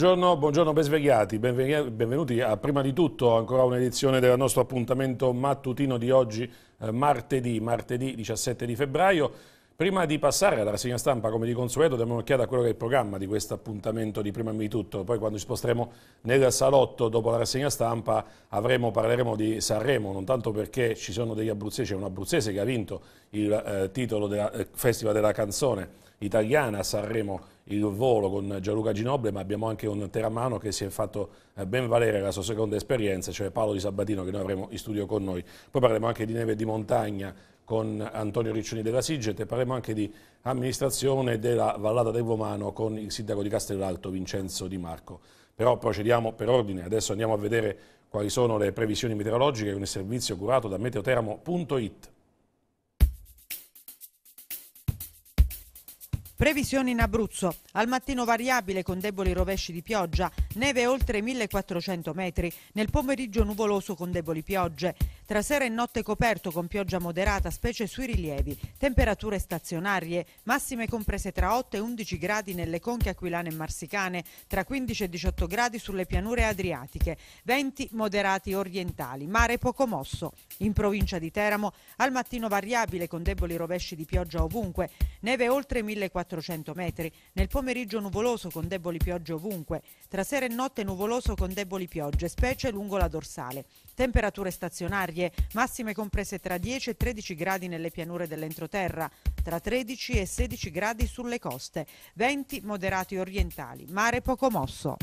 Buongiorno, buongiorno, ben svegliati, benvenuti a prima di tutto ancora un'edizione del nostro appuntamento mattutino di oggi, eh, martedì, martedì 17 di febbraio. Prima di passare alla rassegna stampa, come di consueto, diamo un'occhiata a quello che è il programma di questo appuntamento di prima di tutto. Poi quando ci sposteremo nel salotto dopo la rassegna stampa avremo, parleremo di Sanremo, non tanto perché ci sono degli abruzzesi, c'è un abruzzese che ha vinto il eh, titolo del eh, Festival della canzone italiana a Sanremo il volo con Gianluca Ginoble, ma abbiamo anche un teramano che si è fatto eh, ben valere la sua seconda esperienza, cioè Paolo Di Sabatino che noi avremo in studio con noi. Poi parleremo anche di neve e di montagna con Antonio Riccioni della Siget e parleremo anche di amministrazione della Vallata del Vomano con il sindaco di Castellalto Vincenzo Di Marco. Però procediamo per ordine, adesso andiamo a vedere quali sono le previsioni meteorologiche con il servizio curato da meteoteramo.it. Previsioni in Abruzzo. Al mattino variabile con deboli rovesci di pioggia, neve oltre 1400 metri, nel pomeriggio nuvoloso con deboli piogge. Tra sera e notte coperto con pioggia moderata, specie sui rilievi. Temperature stazionarie, massime comprese tra 8 e 11 gradi nelle conche aquilane e marsicane, tra 15 e 18 gradi sulle pianure adriatiche. Venti moderati orientali, mare poco mosso. In provincia di Teramo, al mattino variabile con deboli rovesci di pioggia ovunque, neve oltre 1400 400 metri. Nel pomeriggio nuvoloso con deboli piogge ovunque. Tra sera e notte nuvoloso con deboli piogge, specie lungo la dorsale. Temperature stazionarie, massime comprese tra 10 e 13 gradi nelle pianure dell'entroterra, tra 13 e 16 gradi sulle coste. Venti moderati orientali, mare poco mosso.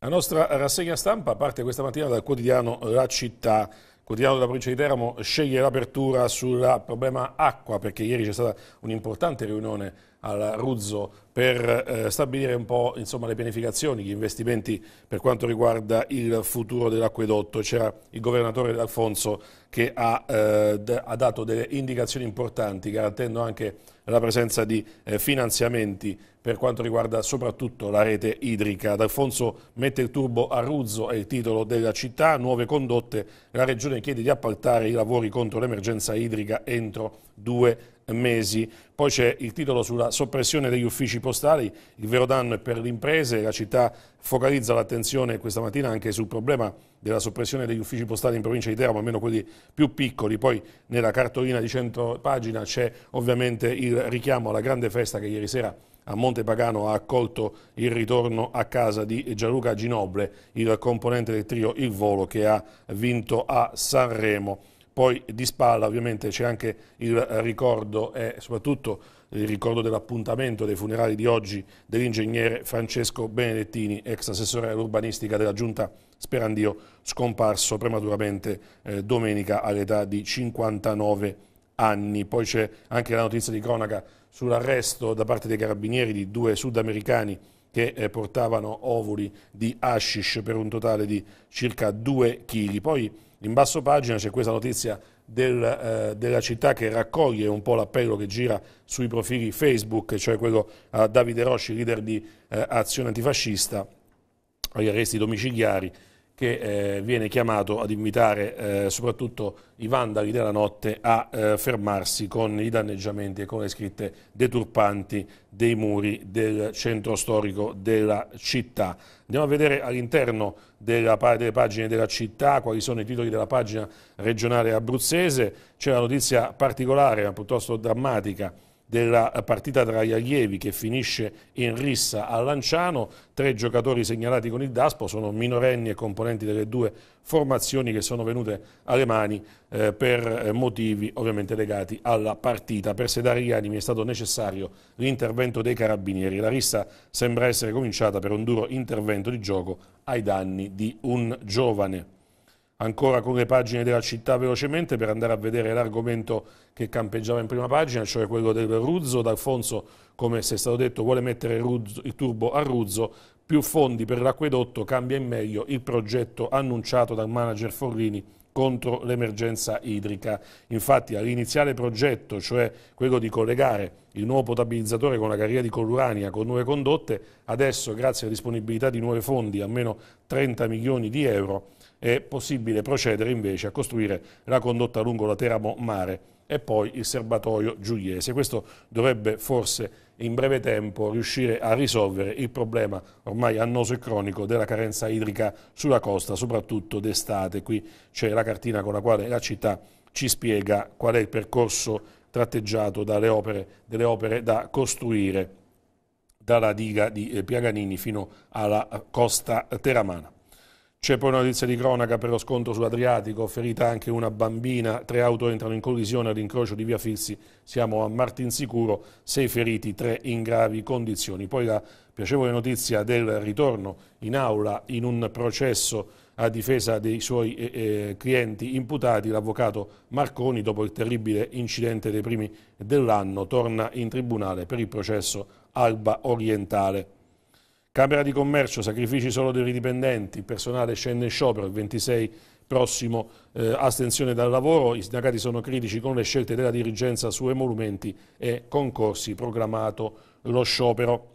La nostra rassegna stampa parte questa mattina dal quotidiano La Città. Il quotidiano della provincia di Teramo sceglie l'apertura sul problema acqua perché ieri c'è stata un'importante riunione al Ruzzo per eh, stabilire un po' insomma, le pianificazioni, gli investimenti per quanto riguarda il futuro dell'acquedotto. C'era il governatore D'Alfonso che ha, eh, ha, dato delle indicazioni importanti garantendo anche la presenza di eh, finanziamenti per quanto riguarda soprattutto la rete idrica. D'Alfonso mette il turbo a Ruzzo, è il titolo della città, nuove condotte, la Regione chiede di appaltare i lavori contro l'emergenza idrica entro due mesi. Poi c'è il titolo sulla soppressione degli uffici postali, il vero danno è per le imprese, la città focalizza l'attenzione questa mattina anche sul problema della soppressione degli uffici postali in provincia di Teramo, almeno quelli più piccoli, poi nella cartolina di 100 pagine c'è ovviamente il richiamo alla grande festa che ieri sera a Montepagano ha accolto il ritorno a casa di Gianluca Ginoble, il componente del trio Il Volo che ha vinto a Sanremo. Poi di spalla ovviamente c'è anche il ricordo e soprattutto il ricordo dell'appuntamento dei funerali di oggi dell'ingegnere Francesco Benedettini, ex assessore all'urbanistica della Giunta Sperandio, scomparso prematuramente eh, domenica all'età di 59 anni. Poi c'è anche la notizia di cronaca sull'arresto da parte dei carabinieri di due sudamericani che eh, portavano ovuli di hashish per un totale di circa 2 kg. Poi in basso pagina c'è questa notizia del, eh, della città che raccoglie un po' l'appello che gira sui profili Facebook, cioè quello a Davide Rosci, leader di eh, Azione Antifascista, agli arresti domiciliari che eh, viene chiamato ad invitare eh, soprattutto i vandali della notte a eh, fermarsi con i danneggiamenti e con le scritte deturpanti dei muri del centro storico della città. Andiamo a vedere all'interno delle pagine della città quali sono i titoli della pagina regionale abruzzese. C'è una notizia particolare, ma piuttosto drammatica, della partita tra gli allievi che finisce in rissa a Lanciano, tre giocatori segnalati con il DASPO, sono minorenni e componenti delle due formazioni che sono venute alle mani eh, per motivi ovviamente legati alla partita. Per sedare gli animi è stato necessario l'intervento dei carabinieri. La rissa sembra essere cominciata per un duro intervento di gioco ai danni di un giovane ancora con le pagine della città velocemente per andare a vedere l'argomento che campeggiava in prima pagina, cioè quello del Ruzzo. D'Alfonso, come se è stato detto, vuole mettere il, Ruzzo, il turbo a Ruzzo, più fondi per l'acquedotto, cambia in meglio il progetto annunciato dal manager Forlini contro l'emergenza idrica. Infatti all'iniziale progetto, cioè quello di collegare il nuovo potabilizzatore con la carriera di Collurania con nuove condotte, adesso grazie alla disponibilità di nuovi fondi, almeno 30 milioni di euro, è possibile procedere invece a costruire la condotta lungo la Teramo Mare e poi il serbatoio giuliese. Questo dovrebbe forse in breve tempo riuscire a risolvere il problema ormai annoso e cronico della carenza idrica sulla costa, soprattutto d'estate. Qui c'è la cartina con la quale la città ci spiega qual è il percorso tratteggiato dalle opere, delle opere da costruire dalla diga di eh, Piaganini fino alla costa teramana. C'è poi notizia di cronaca per lo scontro sull'Adriatico, ferita anche una bambina, tre auto entrano in collisione all'incrocio di Via Filzi, siamo a Martinsicuro, sei feriti, tre in gravi condizioni. Poi la piacevole notizia del ritorno in aula in un processo a difesa dei suoi eh, eh clienti imputati, l'avvocato Marconi, dopo il terribile incidente dei primi dell'anno, torna in tribunale per il processo Alba Orientale. Camera di Commercio, sacrifici solo dei dipendenti, personale scende in sciopero il 26 prossimo, eh, astensione dal lavoro, i sindacati sono critici con le scelte della dirigenza su emolumenti e concorsi, proclamato lo sciopero.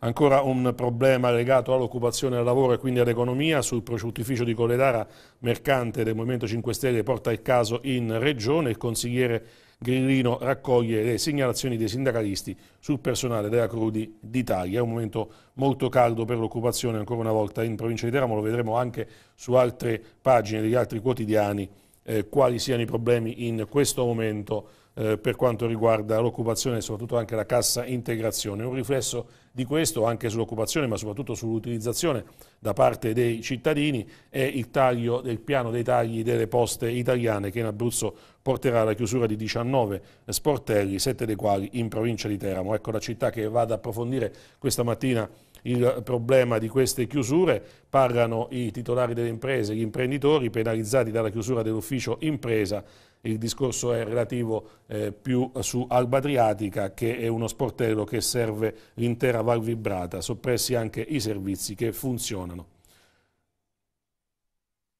Ancora un problema legato all'occupazione al lavoro e quindi all'economia. Sul prosciuttificio di Colledara, mercante del Movimento 5 Stelle, porta il caso in regione. Il consigliere Grillino raccoglie le segnalazioni dei sindacalisti sul personale della Crudi d'Italia. È un momento molto caldo per l'occupazione ancora una volta in provincia di Teramo, lo vedremo anche su altre pagine degli altri quotidiani eh, quali siano i problemi in questo momento eh, per quanto riguarda l'occupazione e soprattutto anche la cassa integrazione. Un riflesso di questo anche sull'occupazione ma soprattutto sull'utilizzazione da parte dei cittadini è il taglio del piano dei tagli delle poste italiane che in Abruzzo porterà alla chiusura di 19 sportelli, 7 dei quali in provincia di Teramo. Ecco la città che va ad approfondire questa mattina il problema di queste chiusure, parlano i titolari delle imprese, gli imprenditori penalizzati dalla chiusura dell'ufficio impresa il discorso è relativo eh, più su Alba Adriatica che è uno sportello che serve l'intera Val Vibrata, soppressi anche i servizi che funzionano.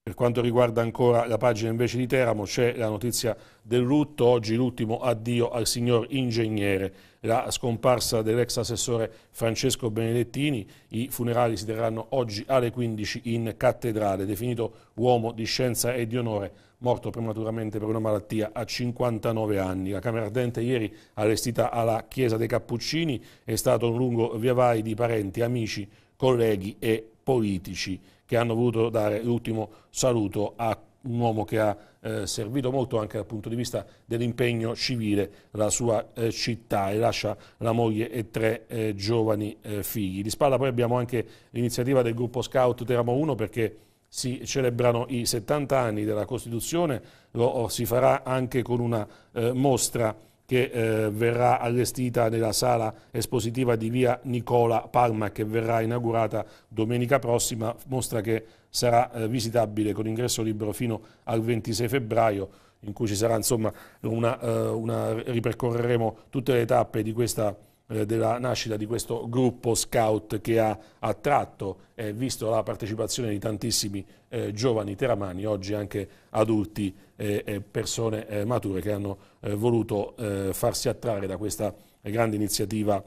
Per quanto riguarda ancora la pagina invece di Teramo c'è la notizia del lutto, oggi l'ultimo addio al signor ingegnere, la scomparsa dell'ex assessore Francesco Benedettini, i funerali si terranno oggi alle 15 in cattedrale, definito uomo di scienza e di onore, morto prematuramente per una malattia a 59 anni. La Camera Ardente ieri allestita alla Chiesa dei Cappuccini. È stato un lungo viavai di parenti, amici, colleghi e politici che hanno voluto dare l'ultimo saluto a un uomo che ha eh, servito molto anche dal punto di vista dell'impegno civile la sua eh, città e lascia la moglie e tre eh, giovani eh, figli. Di spalla poi abbiamo anche l'iniziativa del gruppo Scout Teramo 1 perché si celebrano i 70 anni della Costituzione, lo si farà anche con una eh, mostra che eh, verrà allestita nella sala espositiva di via Nicola Palma che verrà inaugurata domenica prossima, mostra che sarà eh, visitabile con ingresso libero fino al 26 febbraio in cui ci sarà insomma una, eh, una ripercorreremo tutte le tappe di questa della nascita di questo gruppo scout che ha attratto e visto la partecipazione di tantissimi eh, giovani teramani, oggi anche adulti e eh, persone eh, mature che hanno eh, voluto farsi attrarre da questa grande iniziativa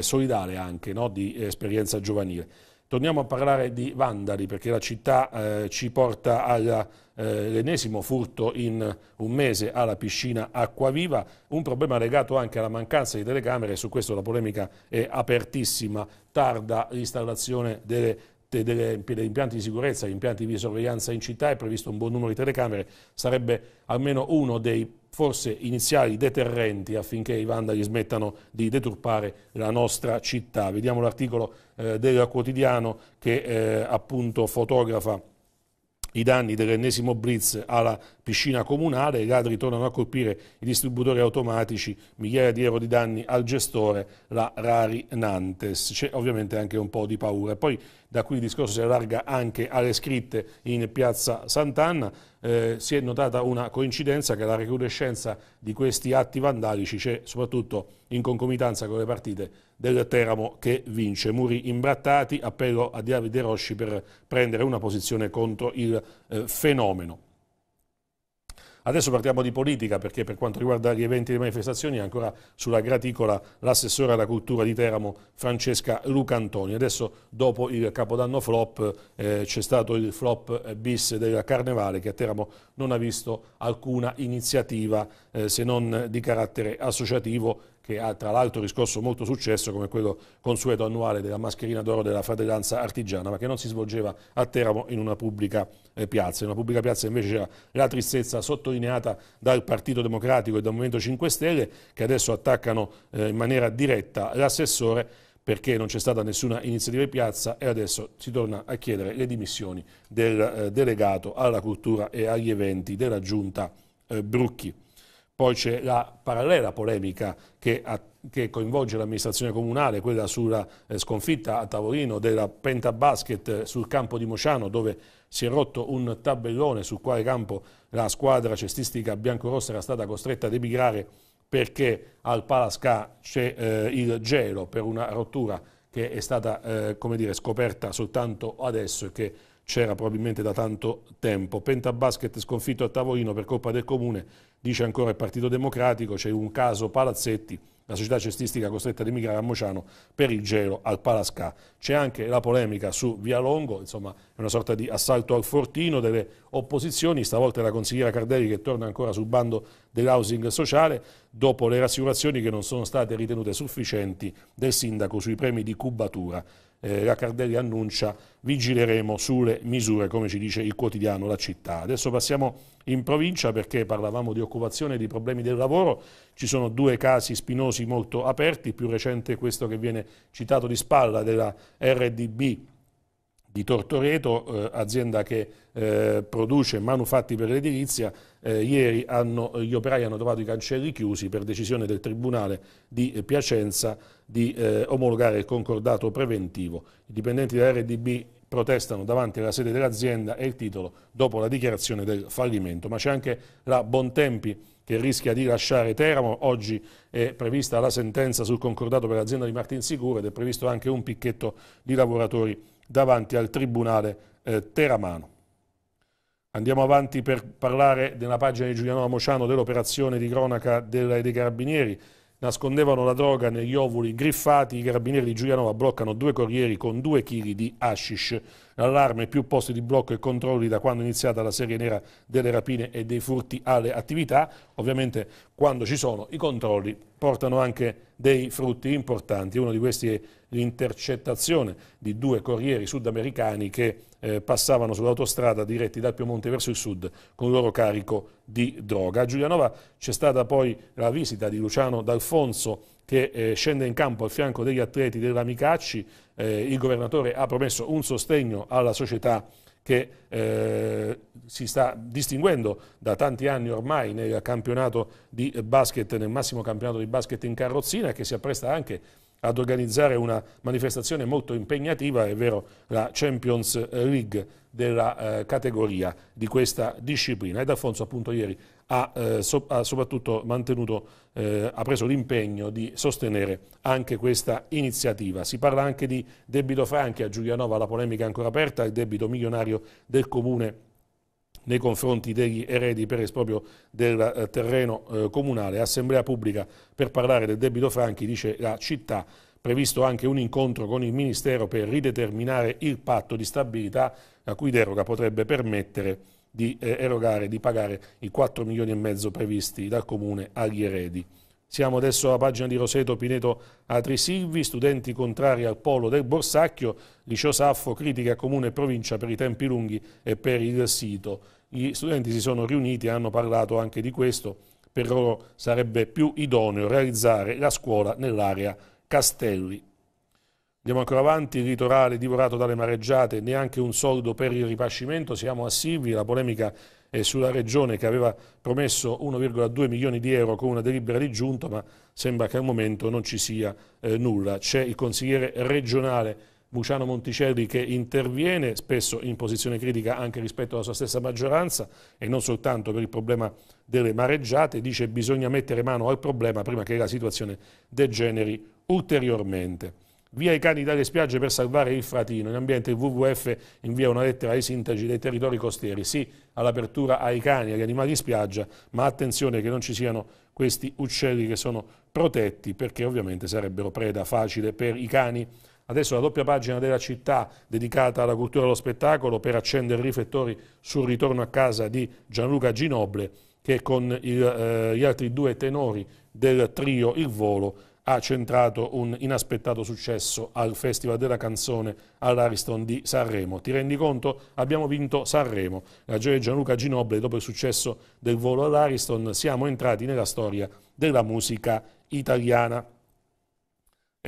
solidale anche no? di esperienza giovanile. Torniamo a parlare di vandali perché la città eh, ci porta all'ennesimo eh, furto in un mese alla piscina Acquaviva, un problema legato anche alla mancanza di telecamere, su questo la polemica è apertissima, tarda l'installazione delle degli impianti di sicurezza, gli impianti di sorveglianza in città, è previsto un buon numero di telecamere, sarebbe almeno uno dei forse iniziali deterrenti affinché i vandali smettano di deturpare la nostra città. Vediamo l'articolo eh, del quotidiano che eh, appunto fotografa i danni dell'ennesimo blitz alla piscina comunale, i ladri tornano a colpire i distributori automatici, migliaia di euro di danni al gestore, la Rari Nantes. C'è ovviamente anche un po' di paura. Poi da qui il discorso si allarga anche alle scritte in piazza Sant'Anna, eh, si è notata una coincidenza che la recrudescenza di questi atti vandalici c'è soprattutto in concomitanza con le partite del Teramo che vince. Muri imbrattati, appello a Davide Rosci per prendere una posizione contro il eh, fenomeno. Adesso partiamo di politica perché per quanto riguarda gli eventi e le manifestazioni è ancora sulla graticola l'assessore alla cultura di Teramo Francesca Lucantoni. Adesso dopo il capodanno flop eh, c'è stato il flop bis del Carnevale che a Teramo non ha visto alcuna iniziativa eh, se non di carattere associativo che ha tra l'altro riscosso molto successo come quello consueto annuale della mascherina d'oro della fratellanza artigiana, ma che non si svolgeva a Teramo in una pubblica eh, piazza. In una pubblica piazza invece c'era la tristezza sottolineata dal Partito Democratico e dal Movimento 5 Stelle che adesso attaccano eh, in maniera diretta l'assessore perché non c'è stata nessuna iniziativa in piazza e adesso si torna a chiedere le dimissioni del eh, delegato alla cultura e agli eventi della giunta eh, Brucchi. Poi c'è la parallela polemica che, ha, che coinvolge l'amministrazione comunale, quella sulla eh, sconfitta a tavolino della Pentabasket eh, sul campo di Mociano dove si è rotto un tabellone sul quale campo la squadra cestistica biancorossa era stata costretta ad emigrare perché al Palasca c'è eh, il gelo per una rottura che è stata eh, dire, scoperta soltanto adesso e che c'era probabilmente da tanto tempo. Pentabasket sconfitto a tavolino per colpa del comune, dice ancora il Partito Democratico, c'è un caso Palazzetti, la società cestistica costretta ad emigrare a Mociano per il gelo al Palasca. C'è anche la polemica su Via Longo, insomma è una sorta di assalto al fortino delle opposizioni, stavolta la consigliera Cardelli che torna ancora sul bando dell'housing sociale, dopo le rassicurazioni che non sono state ritenute sufficienti del sindaco sui premi di cubatura eh, la Cardelli annuncia vigileremo sulle misure, come ci dice il quotidiano La Città. Adesso passiamo in provincia perché parlavamo di occupazione e di problemi del lavoro, ci sono due casi spinosi molto aperti, più recente questo che viene citato di spalla della RDB di Tortoreto, eh, azienda che eh, produce manufatti per l'edilizia, eh, ieri hanno, gli operai hanno trovato i cancelli chiusi per decisione del Tribunale di Piacenza di eh, omologare il concordato preventivo. I dipendenti dell'RDB protestano davanti alla sede dell'azienda e il titolo dopo la dichiarazione del fallimento. Ma c'è anche la Bontempi che rischia di lasciare Teramo. Oggi è prevista la sentenza sul concordato per l'azienda di Martin Sicuro ed è previsto anche un picchetto di lavoratori davanti al Tribunale eh, Teramano. Andiamo avanti per parlare della pagina di Giuliano Mociano dell'operazione di cronaca dei Carabinieri nascondevano la droga negli ovuli griffati, i carabinieri di Giulianova bloccano due corrieri con due chili di hashish. L'allarme, più posti di blocco e controlli da quando è iniziata la serie nera delle rapine e dei furti alle attività. Ovviamente quando ci sono i controlli portano anche dei frutti importanti. Uno di questi è l'intercettazione di due corrieri sudamericani che eh, passavano sull'autostrada diretti dal Piemonte verso il sud con il loro carico di droga. A Giulianova c'è stata poi la visita di Luciano D'Alfonso che eh, scende in campo al fianco degli atleti dell'Amicacci. Eh, il governatore ha promesso un sostegno alla società che eh, si sta distinguendo da tanti anni ormai nel campionato di basket, nel massimo campionato di basket in carrozzina che si appresta anche ad organizzare una manifestazione molto impegnativa, è vero la Champions League della eh, categoria di questa disciplina. Ed Alfonso appunto ieri ha, eh, so, ha soprattutto eh, ha preso l'impegno di sostenere anche questa iniziativa. Si parla anche di debito franchi a Giulianova, la polemica è ancora aperta, il debito milionario del comune nei confronti degli eredi per esproprio del eh, terreno eh, comunale. Assemblea pubblica per parlare del debito franchi, dice la città, previsto anche un incontro con il Ministero per rideterminare il patto di stabilità, la cui deroga potrebbe permettere di eh, erogare, di pagare i 4 milioni e mezzo previsti dal Comune agli eredi. Siamo adesso alla pagina di Roseto Pineto Atri Silvi, studenti contrari al polo del Borsacchio, Liceo Saffo, critica Comune e Provincia per i tempi lunghi e per il sito. Gli studenti si sono riuniti e hanno parlato anche di questo, per loro sarebbe più idoneo realizzare la scuola nell'area Castelli. Andiamo ancora avanti, il litorale divorato dalle mareggiate, neanche un soldo per il ripascimento, siamo a Silvi, la polemica è sulla regione che aveva promesso 1,2 milioni di euro con una delibera di giunta, ma sembra che al momento non ci sia eh, nulla. C'è il consigliere regionale Luciano Monticelli che interviene spesso in posizione critica anche rispetto alla sua stessa maggioranza e non soltanto per il problema delle mareggiate, dice che bisogna mettere mano al problema prima che la situazione degeneri ulteriormente. Via i cani dalle spiagge per salvare il fratino. In ambiente il WWF invia una lettera ai sindaci dei territori costieri. Sì all'apertura ai cani, agli animali in spiaggia, ma attenzione che non ci siano questi uccelli che sono protetti perché ovviamente sarebbero preda facile per i cani. Adesso la doppia pagina della città dedicata alla cultura dello spettacolo per accendere riflettori sul ritorno a casa di Gianluca Ginoble che con il, eh, gli altri due tenori del trio Il Volo ha centrato un inaspettato successo al Festival della Canzone all'Ariston di Sanremo. Ti rendi conto? Abbiamo vinto Sanremo. La gioia Gianluca Ginoble, dopo il successo del volo all'Ariston, siamo entrati nella storia della musica italiana.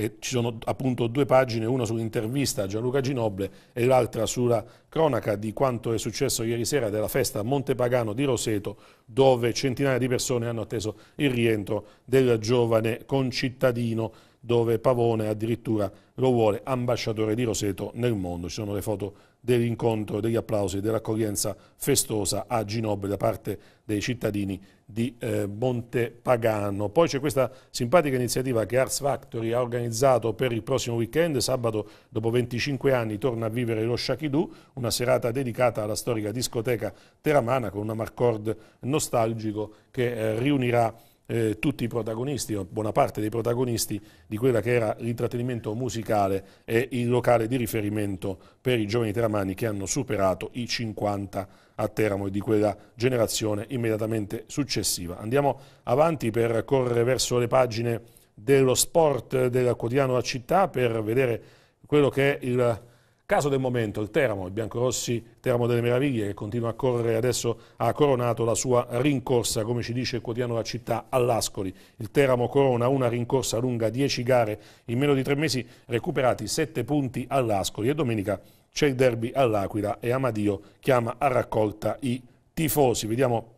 E ci sono appunto due pagine, una sull'intervista a Gianluca Ginoble e l'altra sulla cronaca di quanto è successo ieri sera della festa Montepagano di Roseto, dove centinaia di persone hanno atteso il rientro del giovane concittadino, dove Pavone addirittura lo vuole ambasciatore di Roseto nel mondo. Ci sono le foto dell'incontro, degli applausi e dell'accoglienza festosa a Ginoble da parte dei cittadini di eh, Montepagano. Poi c'è questa simpatica iniziativa che Arts Factory ha organizzato per il prossimo weekend. Sabato, dopo 25 anni, torna a vivere lo Shakidoo, una serata dedicata alla storica discoteca teramana con un amarcord nostalgico che eh, riunirà eh, tutti i protagonisti, o buona parte dei protagonisti di quella che era l'intrattenimento musicale e il locale di riferimento per i giovani teramani che hanno superato i 50 a Teramo e di quella generazione immediatamente successiva. Andiamo avanti per correre verso le pagine dello sport del quotidiano La Città per vedere quello che è il Caso del momento, il Teramo, il Biancorossi Teramo delle Meraviglie che continua a correre adesso ha coronato la sua rincorsa, come ci dice il quotidiano La Città, all'Ascoli. Il Teramo corona una rincorsa lunga 10 gare in meno di tre mesi, recuperati 7 punti all'Ascoli e domenica c'è il derby all'Aquila e Amadio chiama a raccolta i tifosi. Vediamo,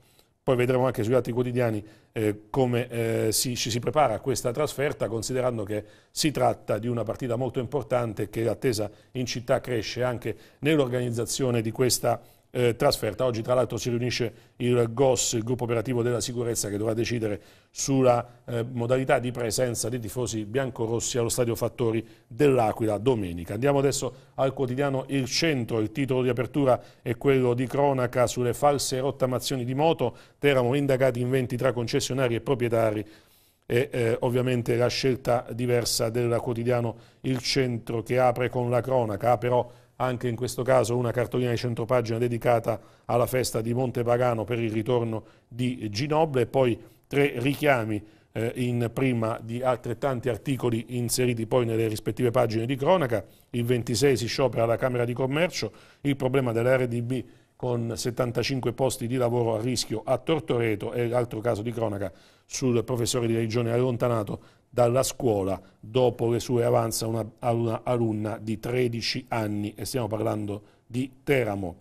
poi vedremo anche sugli altri quotidiani eh, come eh, si, ci si prepara a questa trasferta, considerando che si tratta di una partita molto importante che l'attesa in città cresce anche nell'organizzazione di questa eh, trasferta. Oggi tra l'altro si riunisce il GOS, il gruppo operativo della sicurezza, che dovrà decidere sulla eh, modalità di presenza dei tifosi biancorossi allo stadio Fattori dell'Aquila domenica. Andiamo adesso al quotidiano Il Centro, il titolo di apertura è quello di cronaca sulle false rottamazioni di moto, Teramo indagati in 20 tra concessionari e proprietari e eh, ovviamente la scelta diversa del quotidiano Il Centro che apre con la cronaca, ha però anche in questo caso una cartolina di 100 pagine dedicata alla festa di Montepagano per il ritorno di Ginoble e poi tre richiami eh, in prima di altrettanti articoli inseriti poi nelle rispettive pagine di cronaca. Il 26 si sciopera la Camera di Commercio, il problema dell'RDB con 75 posti di lavoro a rischio a Tortoreto e l'altro caso di cronaca sul professore di religione allontanato dalla scuola dopo le sue avanza una, una alunna di 13 anni e stiamo parlando di Teramo.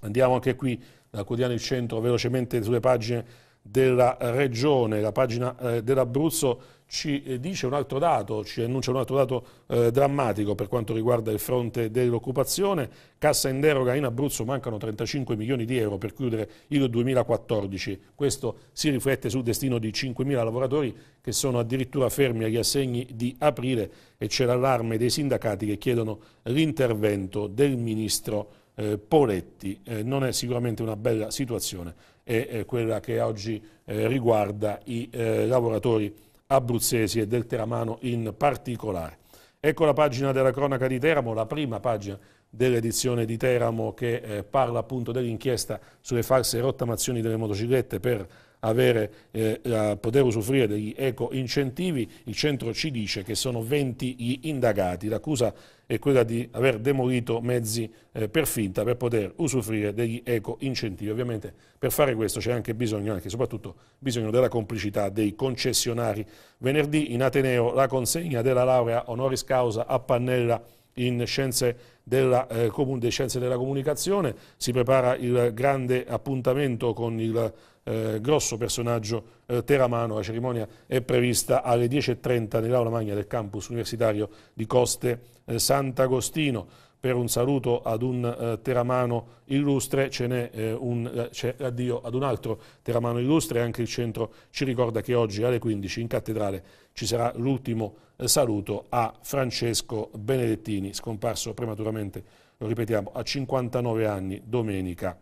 Andiamo anche qui dal quotidiano Il Centro velocemente sulle pagine della regione, la pagina eh, dell'Abruzzo ci eh, dice un altro dato, ci annuncia un altro dato eh, drammatico per quanto riguarda il fronte dell'occupazione. Cassa in deroga in Abruzzo mancano 35 milioni di euro per chiudere il 2014. Questo si riflette sul destino di 5.000 lavoratori che sono addirittura fermi agli assegni di aprile e c'è l'allarme dei sindacati che chiedono l'intervento del ministro eh, Poletti. Eh, non è sicuramente una bella situazione, è quella che oggi eh, riguarda i eh, lavoratori abruzzesi e del Teramano in particolare. Ecco la pagina della cronaca di Teramo, la prima pagina dell'edizione di Teramo che eh, parla appunto dell'inchiesta sulle false rottamazioni delle motociclette per avere, eh, poter usufruire degli eco-incentivi, il centro ci dice che sono 20 gli indagati, l'accusa è quella di aver demolito mezzi eh, per finta per poter usufruire degli eco-incentivi. Ovviamente per fare questo c'è anche bisogno, anche soprattutto bisogno della complicità dei concessionari. Venerdì in Ateneo la consegna della laurea honoris causa a Pannella in scienze della, eh, scienze della comunicazione, si prepara il grande appuntamento con il eh, grosso personaggio eh, teramano, la cerimonia è prevista alle 10.30 nell'aula magna del campus universitario di Coste eh, Sant'Agostino. per un saluto ad un eh, teramano illustre, ce n'è eh, un, eh, addio ad un altro teramano illustre, anche il centro ci ricorda che oggi alle 15 in cattedrale ci sarà l'ultimo eh, saluto a Francesco Benedettini, scomparso prematuramente, lo ripetiamo, a 59 anni domenica,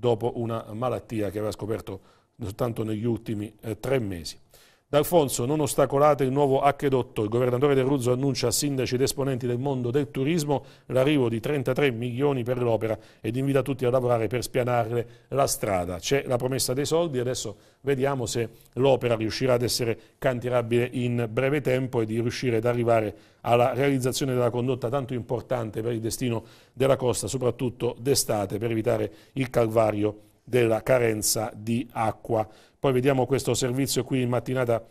dopo una malattia che aveva scoperto soltanto negli ultimi eh, tre mesi. D'Alfonso, non ostacolate il nuovo acquedotto. Il governatore del Ruzzo annuncia a sindaci ed esponenti del mondo del turismo l'arrivo di 33 milioni per l'opera ed invita tutti a lavorare per spianarle la strada. C'è la promessa dei soldi, adesso vediamo se l'opera riuscirà ad essere cantierabile in breve tempo e di riuscire ad arrivare alla realizzazione della condotta tanto importante per il destino della costa, soprattutto d'estate, per evitare il calvario della carenza di acqua. Poi vediamo questo servizio qui in mattinata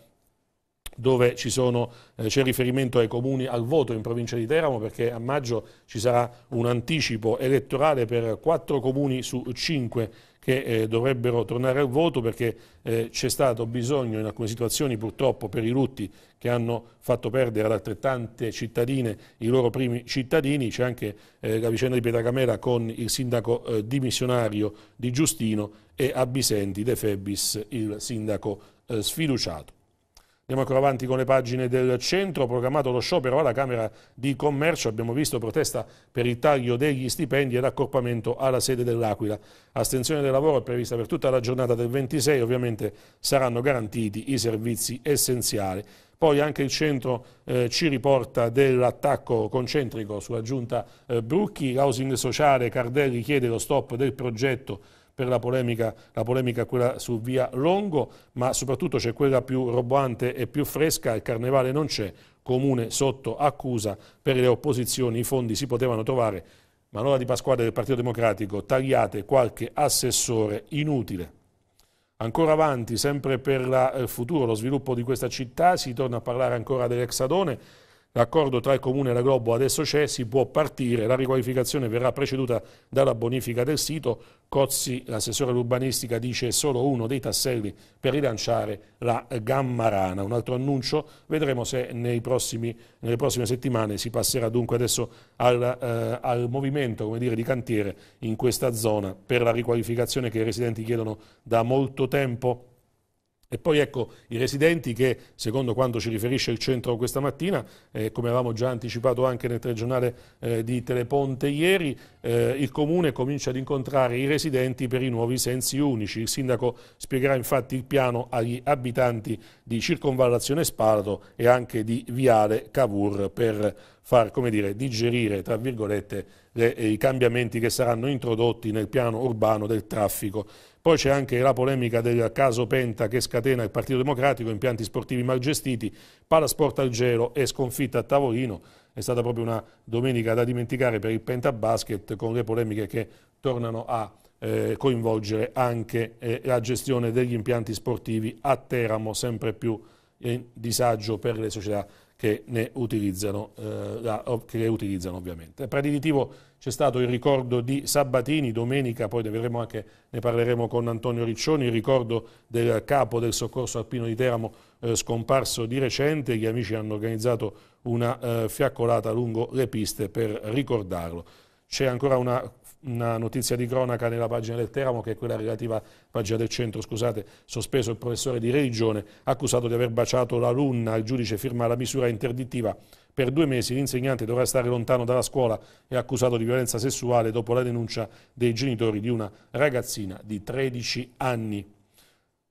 dove eh, c'è riferimento ai comuni al voto in provincia di Teramo perché a maggio ci sarà un anticipo elettorale per quattro comuni su cinque che eh, dovrebbero tornare al voto perché eh, c'è stato bisogno in alcune situazioni purtroppo per i lutti che hanno fatto perdere ad altrettante cittadine i loro primi cittadini, c'è anche eh, la vicenda di Pietracamera con il sindaco eh, dimissionario di Giustino e a Bisenti De Febis il sindaco eh, sfiduciato. Andiamo ancora avanti con le pagine del centro, programmato lo sciopero alla Camera di Commercio, abbiamo visto protesta per il taglio degli stipendi e l'accorpamento alla sede dell'Aquila. Astensione del lavoro è prevista per tutta la giornata del 26, ovviamente saranno garantiti i servizi essenziali. Poi anche il centro eh, ci riporta dell'attacco concentrico sulla giunta eh, Brucchi, l'housing sociale, Cardelli chiede lo stop del progetto per la polemica, la polemica quella su via Longo, ma soprattutto c'è quella più roboante e più fresca, il carnevale non c'è, comune sotto accusa, per le opposizioni i fondi si potevano trovare, manovra di Pasquale del Partito Democratico, tagliate qualche assessore inutile. Ancora avanti, sempre per il eh, futuro, lo sviluppo di questa città, si torna a parlare ancora dell'Exadone, L'accordo tra il Comune e la Globo adesso c'è, si può partire, la riqualificazione verrà preceduta dalla bonifica del sito. Cozzi, l'assessore all'urbanistica, dice è solo uno dei tasselli per rilanciare la Gammarana. Un altro annuncio, vedremo se prossimi, nelle prossime settimane si passerà dunque adesso al, eh, al movimento dire, di cantiere in questa zona per la riqualificazione che i residenti chiedono da molto tempo. E poi ecco i residenti che, secondo quanto ci riferisce il centro questa mattina, eh, come avevamo già anticipato anche nel telegiornale eh, di Teleponte ieri, eh, il Comune comincia ad incontrare i residenti per i nuovi sensi unici. Il Sindaco spiegherà infatti il piano agli abitanti di Circonvallazione Spalato e anche di Viale Cavour per far dire, digerire le, i cambiamenti che saranno introdotti nel piano urbano del traffico. Poi c'è anche la polemica del caso Penta che scatena il Partito Democratico, impianti sportivi mal gestiti, palasport al gelo e sconfitta a tavolino. È stata proprio una domenica da dimenticare per il Penta Basket con le polemiche che tornano a eh, coinvolgere anche eh, la gestione degli impianti sportivi a Teramo, sempre più in disagio per le società che ne utilizzano, eh, la, che le utilizzano ovviamente. Predititivo c'è stato il ricordo di Sabatini, domenica poi anche, ne parleremo con Antonio Riccioni, il ricordo del capo del soccorso alpino di Teramo eh, scomparso di recente, gli amici hanno organizzato una eh, fiaccolata lungo le piste per ricordarlo. C'è ancora una una notizia di cronaca nella pagina del Teramo, che è quella relativa pagina del centro, scusate, sospeso il professore di religione, accusato di aver baciato l'alunna, il giudice firma la misura interdittiva per due mesi, l'insegnante dovrà stare lontano dalla scuola e accusato di violenza sessuale dopo la denuncia dei genitori di una ragazzina di 13 anni.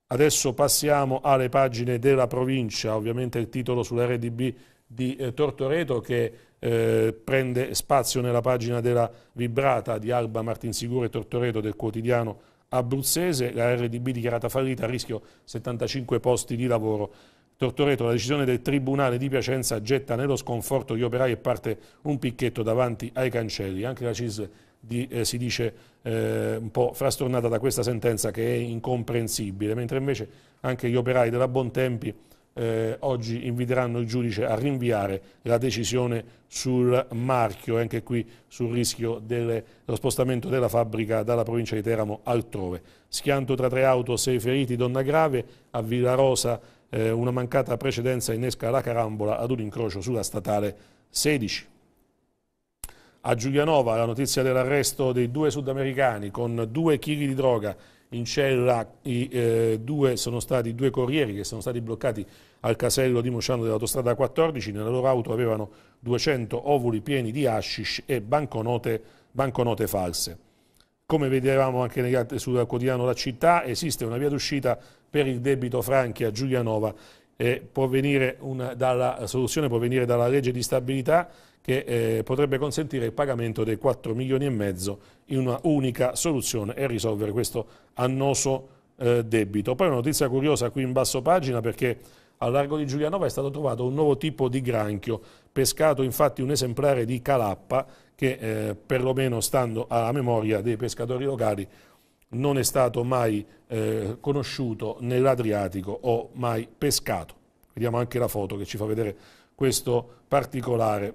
Adesso passiamo alle pagine della provincia, ovviamente il titolo sull'RDB di eh, Tortoreto che eh, prende spazio nella pagina della vibrata di Alba Martinsicuro e Tortoreto del quotidiano abruzzese, la RDB dichiarata fallita, a rischio 75 posti di lavoro. Tortoreto, la decisione del Tribunale di Piacenza getta nello sconforto gli operai e parte un picchetto davanti ai cancelli. Anche la CIS di, eh, si dice eh, un po' frastornata da questa sentenza che è incomprensibile, mentre invece anche gli operai della Bontempi eh, oggi inviteranno il giudice a rinviare la decisione sul marchio e anche qui sul rischio dello spostamento della fabbrica dalla provincia di Teramo altrove. Schianto tra tre auto, sei feriti, donna grave, a Villa Rosa eh, una mancata precedenza innesca la carambola ad un incrocio sulla statale 16. A Giulianova la notizia dell'arresto dei due sudamericani con due chili di droga in cella i eh, due sono stati due corrieri che sono stati bloccati al casello di Mociano dell'autostrada 14, nella loro auto avevano 200 ovuli pieni di hashish e banconote, banconote false. Come vedevamo anche sul quotidiano La Città, esiste una via d'uscita per il debito franchi a Giulianova e una, dalla, la soluzione può venire dalla legge di stabilità che eh, potrebbe consentire il pagamento dei 4 milioni e mezzo in una unica soluzione e risolvere questo annoso eh, debito. Poi una notizia curiosa qui in basso pagina perché al largo di Giulianova è stato trovato un nuovo tipo di granchio, pescato infatti un esemplare di calappa che eh, perlomeno stando alla memoria dei pescatori locali non è stato mai eh, conosciuto nell'Adriatico o mai pescato. Vediamo anche la foto che ci fa vedere questo particolare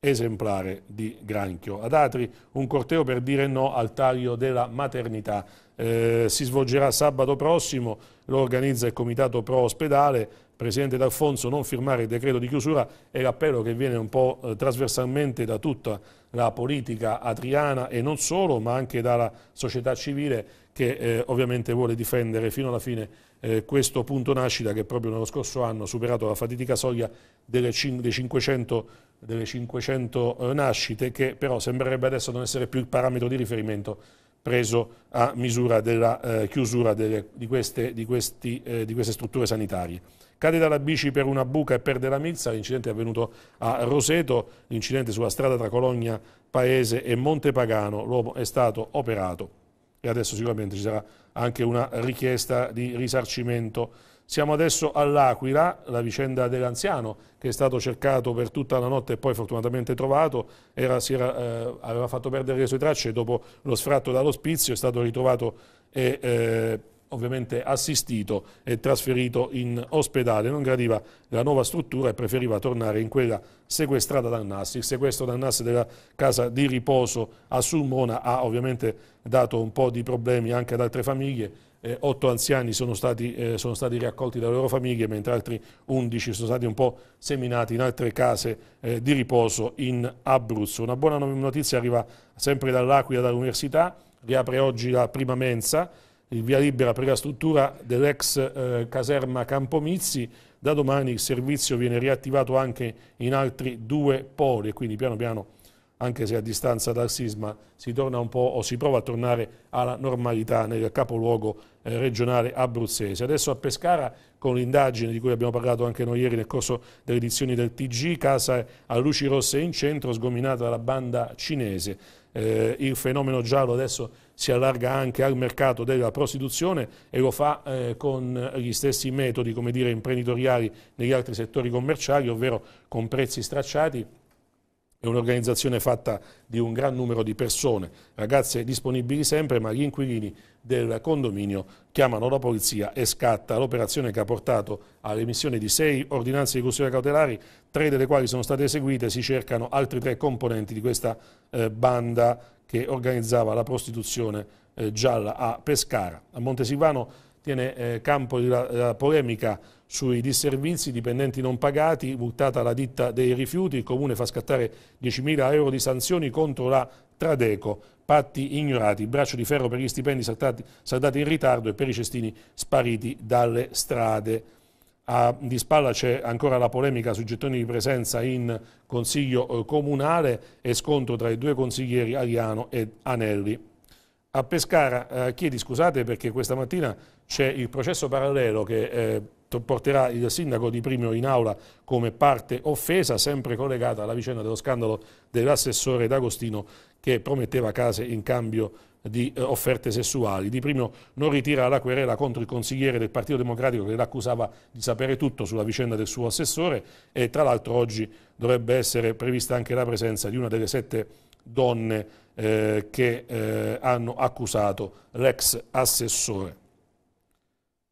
esemplare di granchio. Ad Atri un corteo per dire no al taglio della maternità. Eh, si svolgerà sabato prossimo, lo organizza il Comitato Pro Ospedale, Presidente D'Alfonso non firmare il decreto di chiusura è l'appello che viene un po' eh, trasversalmente da tutta la politica atriana e non solo, ma anche dalla società civile che eh, ovviamente vuole difendere fino alla fine eh, questo punto nascita che proprio nello scorso anno ha superato la fatidica soglia delle, 500, delle 500 eh, nascite che però sembrerebbe adesso non essere più il parametro di riferimento preso a misura della eh, chiusura delle, di, queste, di, questi, eh, di queste strutture sanitarie. Cade dalla bici per una buca e perde la milza, l'incidente è avvenuto a Roseto, l'incidente sulla strada tra Cologna Paese e Montepagano, l'uomo è stato operato e adesso sicuramente ci sarà anche una richiesta di risarcimento. Siamo adesso all'Aquila, la vicenda dell'anziano che è stato cercato per tutta la notte e poi fortunatamente trovato, era, era, eh, aveva fatto perdere le sue tracce dopo lo sfratto dall'ospizio, è stato ritrovato e eh, ovviamente assistito e trasferito in ospedale, non gradiva la nuova struttura e preferiva tornare in quella sequestrata dal NAS. Il sequestro dal NAS della casa di riposo a Sulmona ha ovviamente dato un po' di problemi anche ad altre famiglie, eh, otto anziani sono stati, eh, sono stati, raccolti dalle loro famiglie, mentre altri undici sono stati un po' seminati in altre case eh, di riposo in Abruzzo. Una buona notizia arriva sempre dall'Aquila, dall'Università, riapre oggi la prima mensa, il via libera per la struttura dell'ex eh, caserma Campomizzi, da domani il servizio viene riattivato anche in altri due poli e quindi piano piano, anche se a distanza dal sisma, si torna un po' o si prova a tornare alla normalità nel capoluogo eh, regionale abruzzese. Adesso a Pescara con l'indagine di cui abbiamo parlato anche noi ieri nel corso delle edizioni del TG, casa a luci rosse in centro, sgominata dalla banda cinese. Eh, il fenomeno giallo adesso si allarga anche al mercato della prostituzione e lo fa eh, con gli stessi metodi dire, imprenditoriali negli altri settori commerciali, ovvero con prezzi stracciati è un'organizzazione fatta di un gran numero di persone, ragazze disponibili sempre, ma gli inquilini del condominio chiamano la polizia e scatta l'operazione che ha portato all'emissione di sei ordinanze di custodia cautelari, tre delle quali sono state eseguite, si cercano altri tre componenti di questa eh, banda che organizzava la prostituzione eh, gialla a Pescara. A Montesilvano tiene eh, campo la, la polemica sui disservizi, dipendenti non pagati, multata la ditta dei rifiuti, il Comune fa scattare 10.000 euro di sanzioni contro la Tradeco, patti ignorati, braccio di ferro per gli stipendi saltati, saldati in ritardo e per i cestini spariti dalle strade. A, di spalla c'è ancora la polemica sui gettoni di presenza in Consiglio eh, Comunale e scontro tra i due consiglieri Ariano e Anelli. A Pescara, eh, chiedi scusate perché questa mattina c'è il processo parallelo che eh, porterà il sindaco di Primio in aula come parte offesa, sempre collegata alla vicenda dello scandalo dell'assessore D'Agostino che prometteva case in cambio di eh, offerte sessuali. Di Primo non ritira la querela contro il consigliere del Partito Democratico che l'accusava di sapere tutto sulla vicenda del suo assessore e tra l'altro oggi dovrebbe essere prevista anche la presenza di una delle sette donne eh, che eh, hanno accusato l'ex assessore.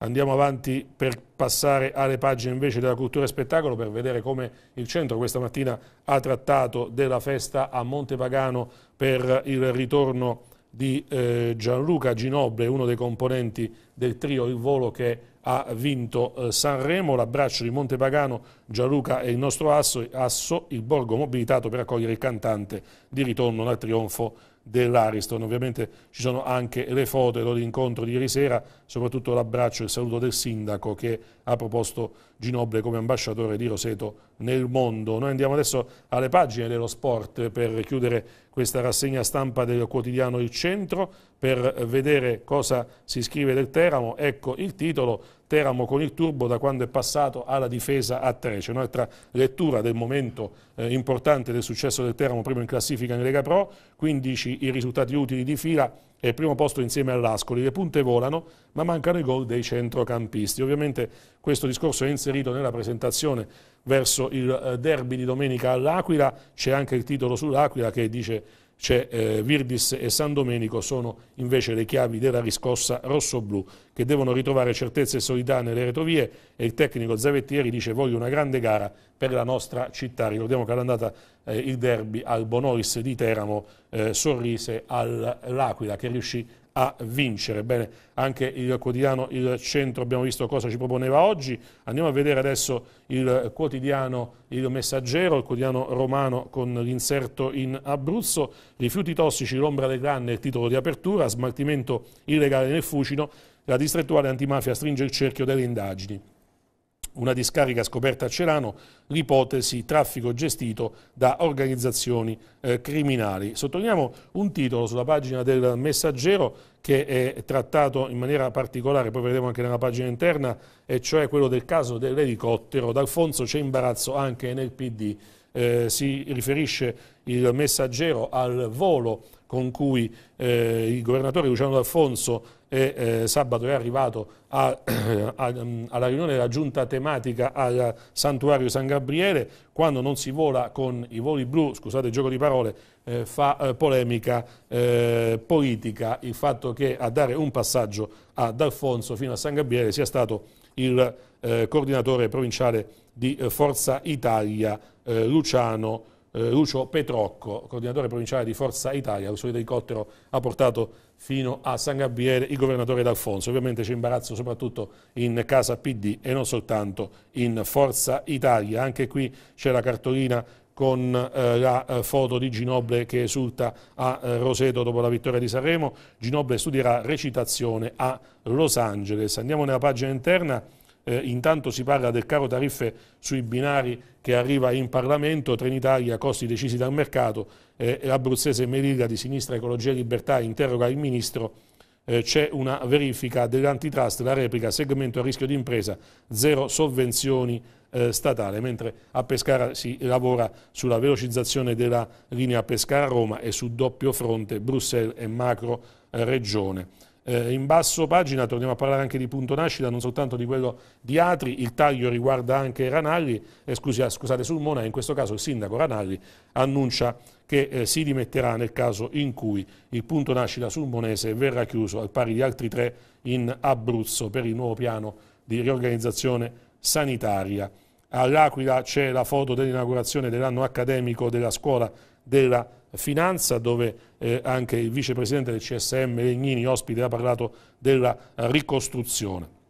Andiamo avanti per passare alle pagine invece della cultura e spettacolo per vedere come il centro questa mattina ha trattato della festa a Montepagano per il ritorno di eh, Gianluca Ginoble, uno dei componenti del trio Il Volo che ha vinto eh, Sanremo, l'abbraccio di Montepagano, Gianluca è il nostro asso, asso, il borgo mobilitato per accogliere il cantante di ritorno al trionfo dell'Ariston. Ovviamente ci sono anche le foto dell'incontro di ieri sera, soprattutto l'abbraccio e il saluto del sindaco che ha proposto Ginoble come ambasciatore di Roseto nel mondo. Noi andiamo adesso alle pagine dello sport per chiudere questa rassegna stampa del quotidiano Il Centro per vedere cosa si scrive del Teramo. Ecco il titolo, Teramo con il turbo da quando è passato alla difesa a 3. C'è un'altra lettura del momento eh, importante del successo del Teramo, primo in classifica in Lega Pro, 15 i risultati utili di fila e primo posto insieme all'Ascoli. Le punte volano, ma mancano i gol dei centrocampisti. Ovviamente questo discorso è inserito nella presentazione verso il eh, derby di domenica all'Aquila, c'è anche il titolo sull'Aquila che dice c'è eh, Virdis e San Domenico sono invece le chiavi della riscossa rosso-blu che devono ritrovare certezza e solidità nelle retrovie e il tecnico Zavettieri dice voglio una grande gara per la nostra città. Ricordiamo che all'andata eh, il derby al Bonolis di Teramo eh, sorrise all'Aquila che riuscì a vincere. Bene, anche il quotidiano Il Centro abbiamo visto cosa ci proponeva oggi. Andiamo a vedere adesso il quotidiano Il Messaggero, il quotidiano romano con l'inserto in Abruzzo. Rifiuti tossici, l'ombra del Granne, il titolo di apertura, smaltimento illegale nel Fucino, la distrettuale antimafia stringe il cerchio delle indagini una discarica scoperta a Celano, l'ipotesi traffico gestito da organizzazioni eh, criminali. Sottolineiamo un titolo sulla pagina del Messaggero che è trattato in maniera particolare, poi vedremo anche nella pagina interna, e cioè quello del caso dell'elicottero. D'Alfonso c'è imbarazzo anche nel PD. Eh, si riferisce il Messaggero al volo con cui eh, il governatore Luciano D'Alfonso è, eh, sabato è arrivato a, a, alla riunione della giunta tematica al santuario San Gabriele, quando non si vola con i voli blu, scusate il gioco di parole, eh, fa eh, polemica eh, politica. Il fatto che a dare un passaggio ad Alfonso fino a San Gabriele sia stato il eh, coordinatore provinciale di Forza Italia, Luciano eh, Lucio Petrocco, coordinatore provinciale di Forza Italia, il suo elicottero ha portato fino a San Gabriele il governatore D'Alfonso. Ovviamente c'è imbarazzo soprattutto in casa PD e non soltanto in Forza Italia. Anche qui c'è la cartolina con eh, la eh, foto di Ginoble che esulta a eh, Roseto dopo la vittoria di Sanremo. Ginoble studierà recitazione a Los Angeles. Andiamo nella pagina interna eh, intanto si parla del caro tariffe sui binari che arriva in Parlamento, Trenitalia, costi decisi dal mercato, eh, l'abruzzese Melilla di Sinistra Ecologia e Libertà interroga il Ministro, eh, c'è una verifica dell'antitrust, la replica, segmento a rischio di impresa, zero sovvenzioni eh, statale, mentre a Pescara si lavora sulla velocizzazione della linea Pescara-Roma e su doppio fronte Bruxelles e macro eh, regione. Eh, in basso pagina torniamo a parlare anche di punto nascita, non soltanto di quello di Atri, il taglio riguarda anche Ranalli, eh, scusi, ah, scusate, Sulmona, in questo caso il sindaco Ranalli annuncia che eh, si dimetterà nel caso in cui il punto nascita sulmonese verrà chiuso al pari di altri tre in Abruzzo per il nuovo piano di riorganizzazione sanitaria. All'Aquila c'è la foto dell'inaugurazione dell'anno accademico della scuola della Finanza, dove eh, anche il vicepresidente del CSM Legnini, ospite, ha parlato della ricostruzione.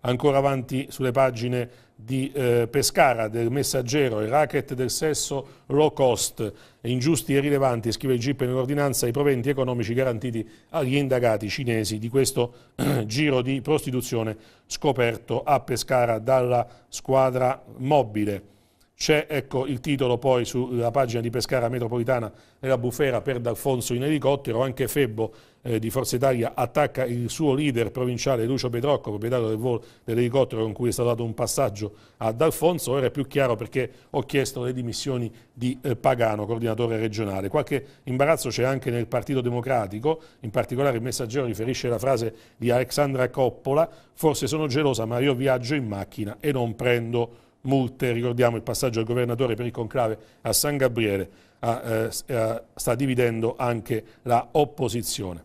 Ancora avanti sulle pagine di eh, Pescara, del Messaggero, il racket del sesso low cost, ingiusti e rilevanti, scrive il GIP nell'ordinanza, i proventi economici garantiti agli indagati cinesi di questo eh, giro di prostituzione scoperto a Pescara dalla squadra mobile. C'è ecco, il titolo poi sulla pagina di Pescara Metropolitana nella bufera per D'Alfonso in elicottero, anche Febbo eh, di Forza Italia attacca il suo leader provinciale Lucio Petrocco, proprietario del dell'elicottero con cui è stato dato un passaggio a D'Alfonso, ora è più chiaro perché ho chiesto le dimissioni di eh, Pagano, coordinatore regionale. Qualche imbarazzo c'è anche nel Partito Democratico, in particolare il messaggero riferisce la frase di Alexandra Coppola, forse sono gelosa ma io viaggio in macchina e non prendo multe, ricordiamo il passaggio del governatore per il conclave a San Gabriele, a, eh, sta dividendo anche la opposizione.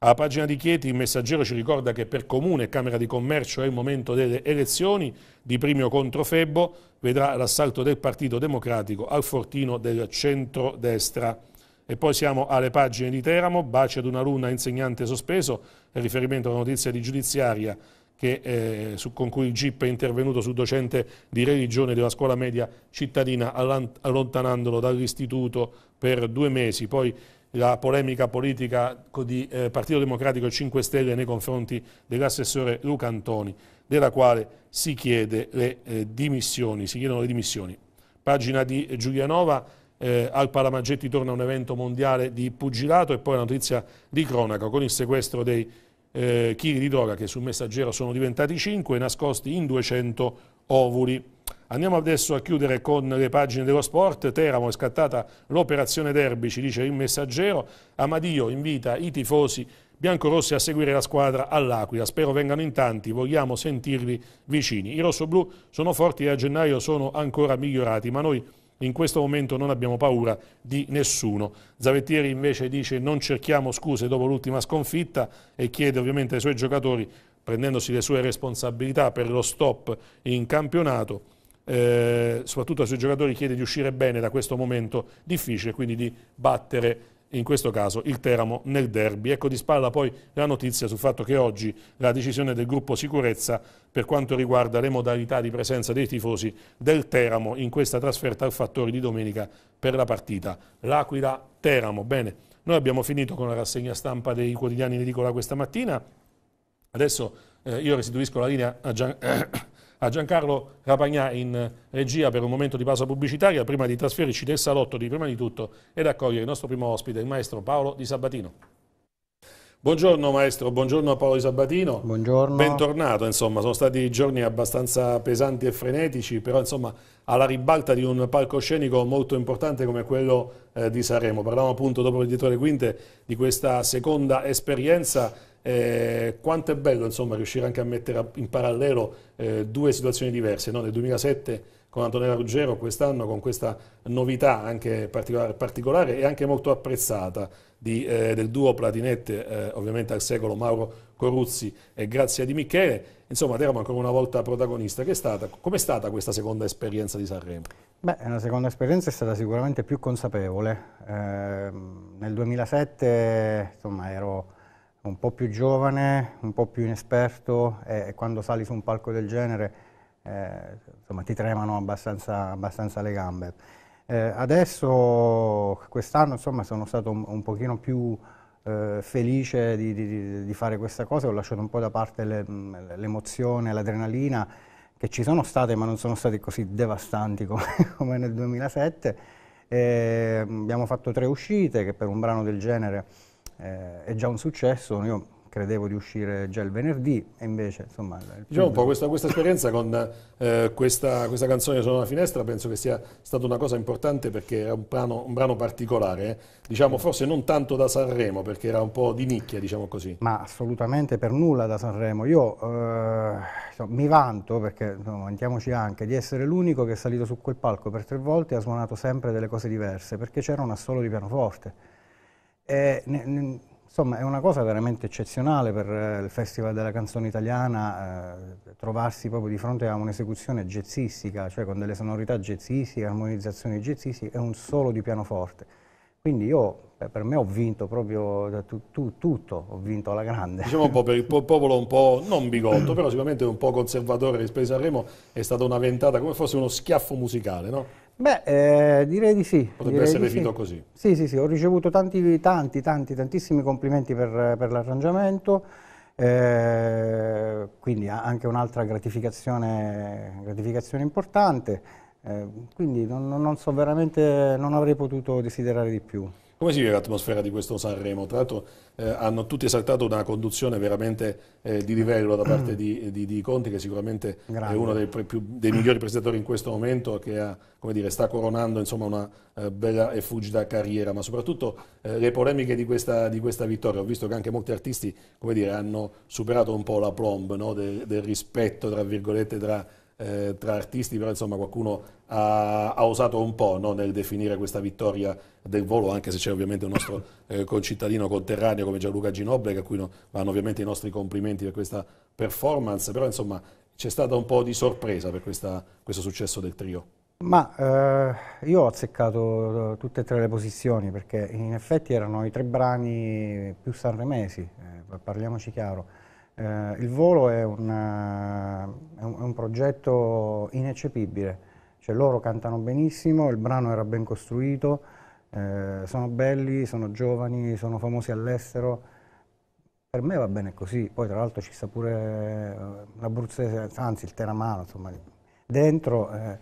Alla pagina di Chieti il messaggero ci ricorda che per Comune e Camera di Commercio è il momento delle elezioni, di Primio contro Febbo vedrà l'assalto del Partito Democratico al fortino del centro-destra. E poi siamo alle pagine di Teramo, baci ad una alunna insegnante sospeso, riferimento alla notizia di giudiziaria che, eh, su, con cui il GIP è intervenuto sul docente di religione della scuola media cittadina allontanandolo dall'istituto per due mesi. Poi la polemica politica di eh, Partito Democratico e 5 Stelle nei confronti dell'assessore Luca Antoni, della quale si, chiede le, eh, dimissioni, si chiedono le dimissioni. Pagina di Giulianova, eh, al Palamaggetti torna un evento mondiale di pugilato e poi la notizia di cronaca con il sequestro dei eh, chili di droga che sul messaggero sono diventati 5 nascosti in 200 ovuli. Andiamo adesso a chiudere con le pagine dello sport. Teramo è scattata l'operazione derby, ci dice il messaggero. Amadio invita i tifosi biancorossi a seguire la squadra all'Aquila. Spero vengano in tanti, vogliamo sentirli vicini. I rossoblù sono forti e a gennaio sono ancora migliorati, ma noi in questo momento non abbiamo paura di nessuno. Zavettieri invece dice non cerchiamo scuse dopo l'ultima sconfitta e chiede ovviamente ai suoi giocatori, prendendosi le sue responsabilità per lo stop in campionato, eh, soprattutto ai suoi giocatori chiede di uscire bene da questo momento difficile, quindi di battere in questo caso il Teramo nel derby. Ecco di spalla poi la notizia sul fatto che oggi la decisione del gruppo sicurezza per quanto riguarda le modalità di presenza dei tifosi del Teramo in questa trasferta al Fattori di domenica per la partita L'Aquila-Teramo. Bene, noi abbiamo finito con la rassegna stampa dei quotidiani in edicola questa mattina, adesso eh, io restituisco la linea a Gian... a Giancarlo Rapagnà in regia per un momento di pausa pubblicitaria prima di trasferirci nel salotto di prima di tutto ed accogliere il nostro primo ospite, il maestro Paolo Di Sabatino. Buongiorno maestro, buongiorno a Paolo Di Sabatino. Buongiorno. Bentornato, insomma, sono stati giorni abbastanza pesanti e frenetici, però insomma alla ribalta di un palcoscenico molto importante come quello eh, di Sanremo. Parlavamo appunto dopo il dietro le quinte di questa seconda esperienza eh, quanto è bello insomma, riuscire anche a mettere in parallelo eh, due situazioni diverse, no? nel 2007 con Antonella Ruggero, quest'anno con questa novità anche particolare, particolare e anche molto apprezzata di, eh, del duo Platinette, eh, ovviamente al secolo Mauro Coruzzi e Grazia Di Michele, insomma eravamo ancora una volta protagonista. Che è stata, com'è stata questa seconda esperienza di Sanremo? Beh, una seconda esperienza è stata sicuramente più consapevole. Eh, nel 2007 insomma, ero un po' più giovane, un po' più inesperto e, quando sali su un palco del genere eh, insomma, ti tremano abbastanza, abbastanza le gambe. Eh, adesso, quest'anno, insomma, sono stato un, un pochino più eh, felice di, di, di, fare questa cosa, ho lasciato un po' da parte l'emozione, l'adrenalina che ci sono state, ma non sono state così devastanti come, come nel 2007. abbiamo fatto tre uscite che per un brano del genere eh, è già un successo, io credevo di uscire già il venerdì e invece insomma... Diciamo un po' questa, questa esperienza con eh, questa, questa, canzone Sono una finestra penso che sia stata una cosa importante perché era un brano, un brano particolare, eh. diciamo forse non tanto da Sanremo perché era un po' di nicchia diciamo così. Ma assolutamente per nulla da Sanremo, io eh, insomma, mi vanto perché insomma, vantiamoci anche di essere l'unico che è salito su quel palco per tre volte e ha suonato sempre delle cose diverse perché c'era un assolo di pianoforte e, insomma, è una cosa veramente eccezionale per eh, il Festival della canzone italiana eh, trovarsi proprio di fronte a un'esecuzione jazzistica, cioè con delle sonorità jazzistiche, armonizzazioni jazzistiche e un solo di pianoforte. Quindi io, per me ho vinto proprio tu, tu, tutto, ho vinto alla grande. Diciamo un po' per il popolo un po', non bigotto, però sicuramente un po' conservatore rispetto a Sanremo, è stata una ventata come fosse uno schiaffo musicale, no? Beh, eh, direi di sì. Potrebbe essere definito sì. così. Sì, sì, sì, ho ricevuto tanti, tanti, tanti, tantissimi complimenti per, per l'arrangiamento, eh, quindi anche un'altra gratificazione, gratificazione, importante, eh, quindi non, non so veramente, non avrei potuto desiderare di più. Come si vive l'atmosfera di questo Sanremo? Tra l'altro eh, hanno tutti esaltato una conduzione veramente eh, di livello da parte di, di, di Conti, che sicuramente Grande. è uno dei, più, dei, migliori presentatori in questo momento, che ha, dire, sta coronando insomma, una eh, bella e fulgida carriera, ma soprattutto eh, le polemiche di questa, di questa, vittoria. Ho visto che anche molti artisti dire, hanno superato un po' la plomb no? del, del rispetto, tra virgolette, tra eh, tra artisti, però insomma qualcuno ha, ha osato un po' no, nel definire questa vittoria del volo, anche se c'è ovviamente un nostro eh, concittadino conterraneo come Gianluca Ginobili, a cui no, vanno ovviamente i nostri complimenti per questa performance, però insomma c'è stata un po' di sorpresa per questa, questo successo del trio. Ma eh, io ho azzeccato tutte e tre le posizioni perché in effetti erano i tre brani più sanremesi, eh, parliamoci chiaro. Eh, il volo è, una, è, un, è, un, progetto ineccepibile, cioè loro cantano benissimo, il brano era ben costruito, eh, sono belli, sono giovani, sono famosi all'estero. Per me va bene così, poi tra l'altro ci sta pure eh, l'Abruzzese, anzi il Teramano, insomma, dentro. Eh.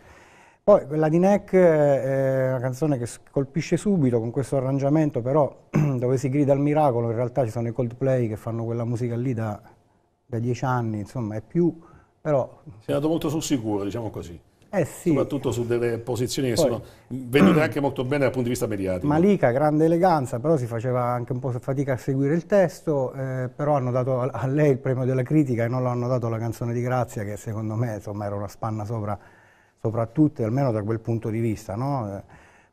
Poi quella di Neck è una canzone che colpisce subito con questo arrangiamento, però dove si grida al miracolo, in realtà ci sono i Coldplay che fanno quella musica lì da, da dieci anni, insomma è più, però... Si è andato molto sul sicuro, diciamo così. Eh sì. Soprattutto su delle posizioni che Poi, sono venute anche molto bene dal punto di vista mediatico. Malika, grande eleganza, però si faceva anche un po' fatica a seguire il testo, eh, però hanno dato a lei il premio della critica e non l'hanno dato alla canzone di Grazia, che secondo me insomma, era una spanna sopra sopra tutte, almeno da quel punto di vista. No? Eh,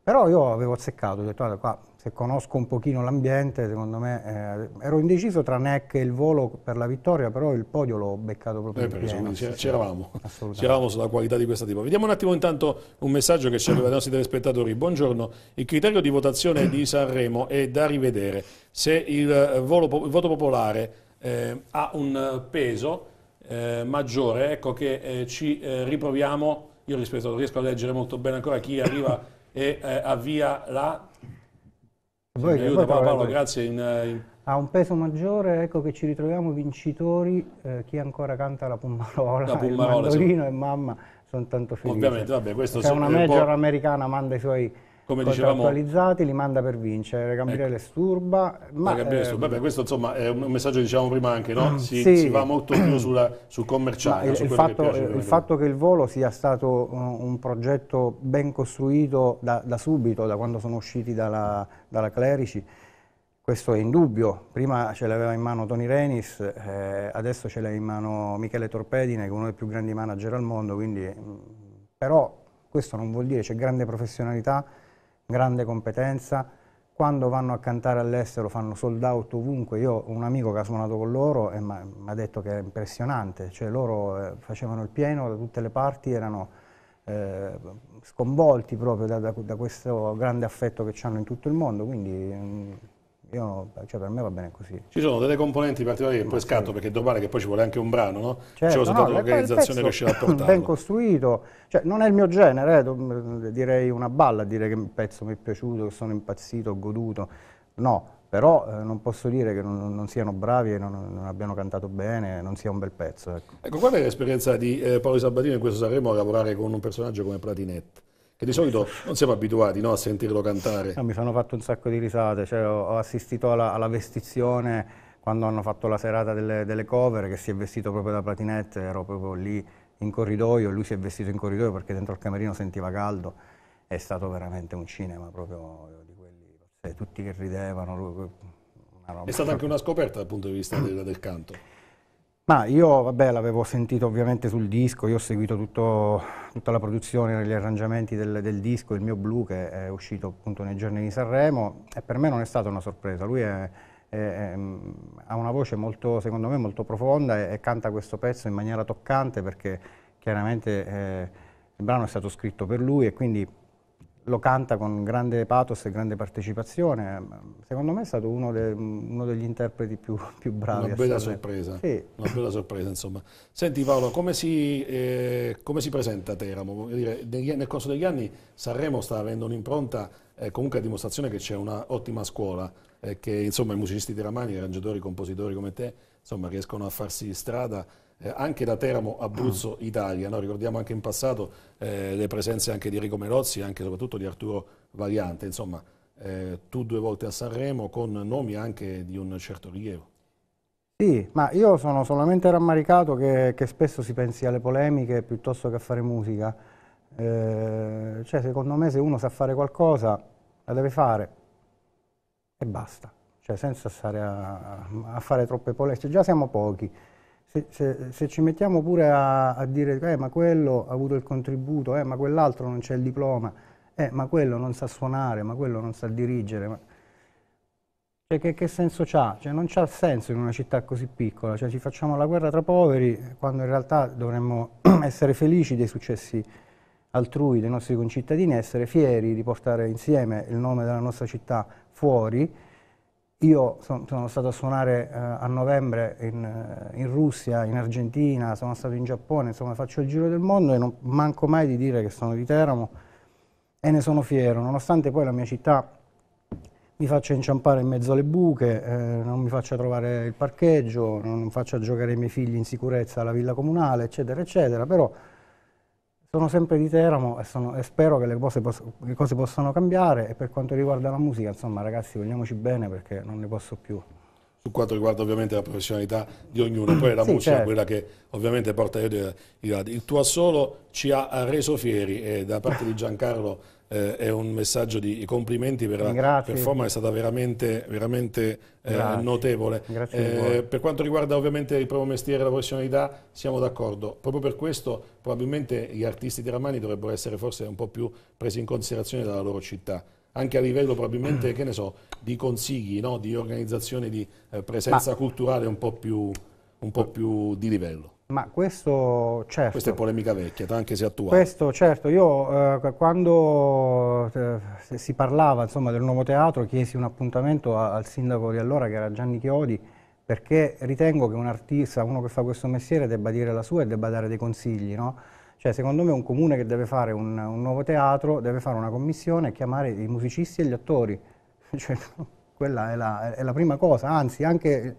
però io avevo azzeccato, ho detto, qua, se conosco un pochino l'ambiente, secondo me, eh, ero indeciso tra NEC e il volo per la vittoria, però il podio l'ho beccato proprio eh, in pieno. C'eravamo, c'eravamo sulla qualità di questa tipo. Vediamo un attimo intanto un messaggio che ci arriva dai nostri telespettatori. Buongiorno, il criterio di votazione di Sanremo è da rivedere. Se il, volo, il voto popolare eh, ha un peso eh, maggiore, ecco che eh, ci riproviamo io rispetto, riesco a leggere molto bene ancora chi arriva e eh, avvia la... Voi, aiuta Paolo, Paolo grazie. In, eh, in... Ha un peso maggiore, ecco che ci ritroviamo vincitori, eh, chi ancora canta la Pummarola, la Pummarola il mandolino sì. e mamma, sono tanto felice. Ovviamente, vabbè, questo C'è una major americana manda i suoi come dicevamo, li manda per vincere, Gabriele ecco. Sturba. Ma, Gabriele Sturba. Beh, questo insomma è un messaggio che dicevamo prima anche, no? si, sì. si, va molto più sulla, sul commerciale. Il, su il, fatto, che il fatto, che il volo sia stato un, un progetto ben costruito da, da, subito, da quando sono usciti dalla, dalla Clerici, questo è indubbio. Prima ce l'aveva in mano Tony Renis, eh, adesso ce l'ha in mano Michele Torpedine, che è uno dei più grandi manager al mondo, quindi, però questo non vuol dire c'è grande professionalità grande competenza, quando vanno a cantare all'estero fanno sold out ovunque, io ho un amico che ha suonato con loro e mi ha detto che è impressionante, cioè loro eh, facevano il pieno da tutte le parti, erano eh, sconvolti proprio da, da, da, questo grande affetto che hanno in tutto il mondo, quindi mm, io, cioè per me va bene così. Ci sono delle componenti particolari che poi scatto, perché domani che poi ci vuole anche un brano, no? Certo, C'è soltanto no, l'organizzazione che riuscirà a portarlo. Ben costruito, cioè non è il mio genere, eh, direi una balla, dire che il pezzo mi è piaciuto, che sono impazzito, ho goduto, no, però eh, non posso dire che non, non siano bravi e non, non, abbiano cantato bene, non sia un bel pezzo. Ecco, ecco qual è l'esperienza di eh, Paolo Sabatino in questo Sanremo a lavorare con un personaggio come Platinette? Che di solito non siamo abituati no, a sentirlo cantare. No, mi sono fatto un sacco di risate, cioè, ho, assistito alla, alla, vestizione quando hanno fatto la serata delle, delle, cover, che si è vestito proprio da platinette, ero proprio lì in corridoio, lui si è vestito in corridoio perché dentro il camerino sentiva caldo, è stato veramente un cinema proprio di quelli, cioè, tutti che ridevano. È stata anche una scoperta dal punto di vista del, del canto. Ma io l'avevo sentito ovviamente sul disco, io ho seguito tutto, tutta la produzione, gli arrangiamenti del, del, disco, il mio blu che è uscito appunto nei giorni di Sanremo e per me non è stata una sorpresa, lui è, è, è, ha una voce molto, secondo me molto profonda e, e, canta questo pezzo in maniera toccante perché chiaramente eh, il brano è stato scritto per lui e quindi lo canta con grande pathos e grande partecipazione. Secondo me è stato uno, de, uno degli interpreti più, più bravi. Una bella sorpresa. Sì. Una bella sorpresa, insomma. Senti Paolo, come si, eh, come si presenta Teramo? Dire, nel corso degli anni Sanremo sta avendo un'impronta eh, comunque a dimostrazione che c'è un'ottima scuola, eh, che insomma i musicisti teramani, i arrangiatori, i compositori come te, insomma riescono a farsi strada eh, anche da Teramo, Abruzzo, Italia. No? Ricordiamo anche in passato eh, le presenze anche di Enrico Melozzi e anche soprattutto di Arturo Variante. Insomma, eh, tu due volte a Sanremo con nomi anche di un certo rilievo. Sì, ma io sono solamente rammaricato che, che spesso si pensi alle polemiche piuttosto che a fare musica. Eh, cioè, secondo me se uno sa fare qualcosa la deve fare e basta, cioè, senza stare a, a fare troppe polemiche. Già siamo pochi se, se, se, ci mettiamo pure a, a dire eh, ma quello ha avuto il contributo, eh, ma quell'altro non c'è il diploma, eh, ma quello non sa suonare, ma quello non sa dirigere, ma... Cioè, che, che, senso c'ha? Cioè, non c'ha senso in una città così piccola, cioè, ci facciamo la guerra tra poveri quando in realtà dovremmo essere felici dei successi altrui, dei nostri concittadini, essere fieri di portare insieme il nome della nostra città fuori. Io son, sono stato a suonare eh, a novembre in, eh, in, Russia, in Argentina, sono stato in Giappone, insomma faccio il giro del mondo e non manco mai di dire che sono di Teramo e ne sono fiero, nonostante poi la mia città mi faccia inciampare in mezzo alle buche, eh, non mi faccia trovare il parcheggio, non faccia giocare i miei figli in sicurezza alla villa comunale, eccetera, eccetera, però sono sempre di Teramo e, sono, e spero che le cose, le cose, possano cambiare e per quanto riguarda la musica, insomma ragazzi vogliamoci bene perché non ne posso più. Su quanto riguarda ovviamente la professionalità di ognuno, poi la sì, musica certo. quella che ovviamente porta il, il tuo assolo ci ha reso fieri e da parte di Giancarlo eh, è un messaggio di complimenti per Grazie. la performance, è stata veramente, veramente eh, notevole. Eh, per quanto riguarda ovviamente il proprio mestiere e la professionalità, siamo d'accordo. Proprio per questo probabilmente gli artisti teramani dovrebbero essere forse un po' più presi in considerazione dalla loro città anche a livello probabilmente, che ne so, di consigli, no? di organizzazione, di eh, presenza Ma... culturale un po, più, un po' più di livello. Ma questo, certo. Questa è polemica vecchia, anche se attuale. Questo, certo. Io eh, quando eh, si parlava insomma, del nuovo teatro chiesi un appuntamento a, al sindaco di allora, che era Gianni Chiodi, perché ritengo che un artista, uno che fa questo mestiere, debba dire la sua e debba dare dei consigli, no? Cioè, secondo me un comune che deve fare un, un, nuovo teatro deve fare una commissione e chiamare i musicisti e gli attori. Cioè, quella è la, è la prima cosa, anzi anche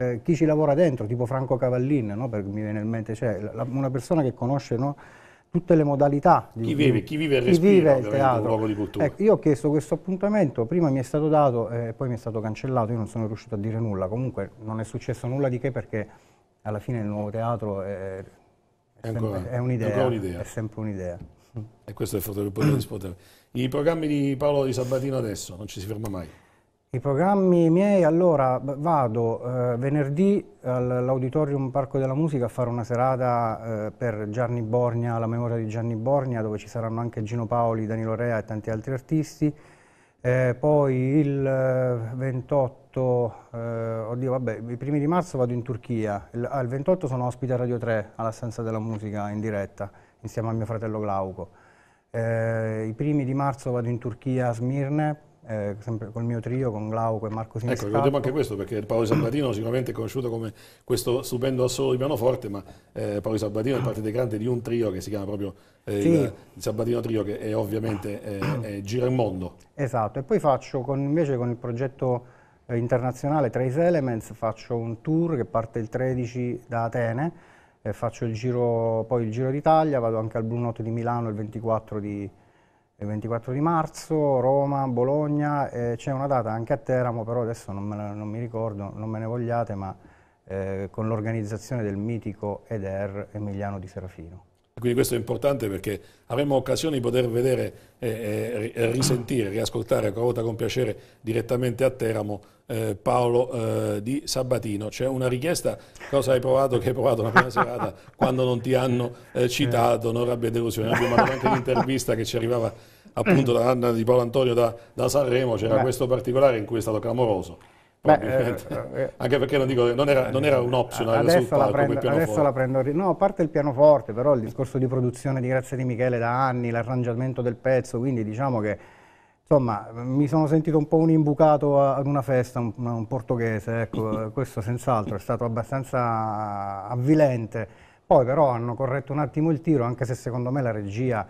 eh, chi ci lavora dentro, tipo Franco Cavallin, no? perché mi viene in mente, cioè, la, una persona che conosce no? tutte le modalità di, chi vive, chi vive, chi vive il teatro. luogo di cultura. Ecco, io ho chiesto questo appuntamento, prima mi è stato dato e eh, poi mi è stato cancellato, io non sono riuscito a dire nulla, comunque non è successo nulla di che perché alla fine il nuovo teatro è, è, è un'idea, un è sempre un'idea. E questo è il fatto che potete rispondere. I programmi di Paolo Di Sabatino adesso, non ci si ferma mai. I programmi miei, allora vado eh, venerdì all'Auditorium Parco della Musica a fare una serata eh, per Gianni Borgna, la memoria di Gianni Borgna, dove ci saranno anche Gino Paoli, Danilo Rea e tanti altri artisti. Eh, poi il 28, eh, oddio vabbè, i primi di marzo vado in Turchia, il, ah, il 28 sono ospite a Radio 3 alla Stanza della Musica in diretta, insieme a mio fratello Glauco. Eh, I primi di marzo vado in Turchia a Smirne eh, sempre col mio trio, con Glauco e Marco Siniscalco. Ecco, ricordiamo anche questo, perché Paolo Sabatino sicuramente è conosciuto come questo stupendo assolo di pianoforte, ma eh, Paolo Sabatino è parte integrante di un trio che si chiama proprio eh, sì. il, il, Sabatino Trio, che è ovviamente eh, gira il mondo. Esatto, e poi faccio con, invece con il progetto eh, internazionale Trace Elements, faccio un tour che parte il 13 da Atene, faccio il giro, poi il Giro d'Italia, vado anche al Blue Note di Milano il 24 di il 24 di marzo, Roma, Bologna, eh, c'è una data anche a Teramo, però adesso non, me, non mi ricordo, non me ne vogliate, ma eh, con l'organizzazione del mitico EDER Emiliano di Serafino. Quindi questo è importante perché avremo occasione di poter vedere, eh, eh, risentire, riascoltare ancora volta con piacere direttamente a Teramo eh, Paolo eh, di Sabatino. C'è una richiesta, cosa hai provato che hai provato la prima serata quando non ti hanno eh, citato, non rabbia delusione. Abbiamo anche l'intervista che ci arrivava appunto da Anna di Paolo Antonio da, da Sanremo, c'era questo particolare in cui è stato clamoroso. Beh, eh, eh, anche perché non, dico, non, era, non era un optional adesso la prendo, adesso la prendo no, a parte il pianoforte però il discorso di produzione di Grazia di Michele da anni l'arrangiamento del pezzo quindi diciamo che Insomma, mi sono sentito un po' un imbucato ad una festa, un, un portoghese, ecco, questo senz'altro è stato abbastanza avvilente. Poi però hanno corretto un attimo il tiro, anche se secondo me la regia,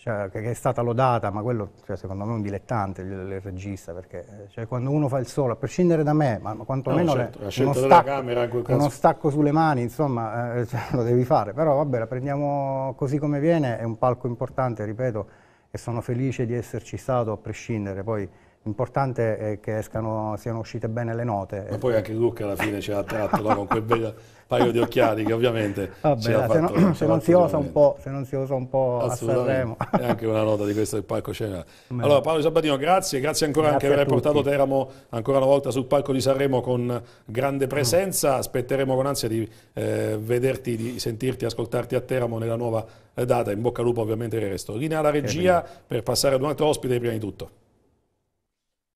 cioè, che è stata lodata, ma quello cioè, secondo me è un dilettante il, il regista, perché cioè, quando uno fa il solo, a prescindere da me, ma quantomeno no, certo, le, uno, stacco, uno, stacco, sulle mani, insomma, eh, cioè, lo devi fare. Però vabbè, la prendiamo così come viene, è un palco importante, ripeto, e sono felice di esserci stato a prescindere. Poi l'importante è che escano, siano uscite bene le note. Ma poi anche Luca alla fine ci ha attratto no? con quel bel paio di occhiali che ovviamente Vabbè, ci ha se, fatto, no, se, non si osa un po', se non si osa un po' a Sanremo. È anche una nota di questo del palco palcoscenico. Allora Paolo Sabatino, grazie, grazie ancora grazie anche per aver portato Teramo ancora una volta sul palco di Sanremo con grande presenza. Aspetteremo con ansia di eh, vederti, di sentirti, ascoltarti a Teramo nella nuova eh, data. In bocca al lupo ovviamente il resto. Linea alla regia per passare ad un altro ospite prima di tutto.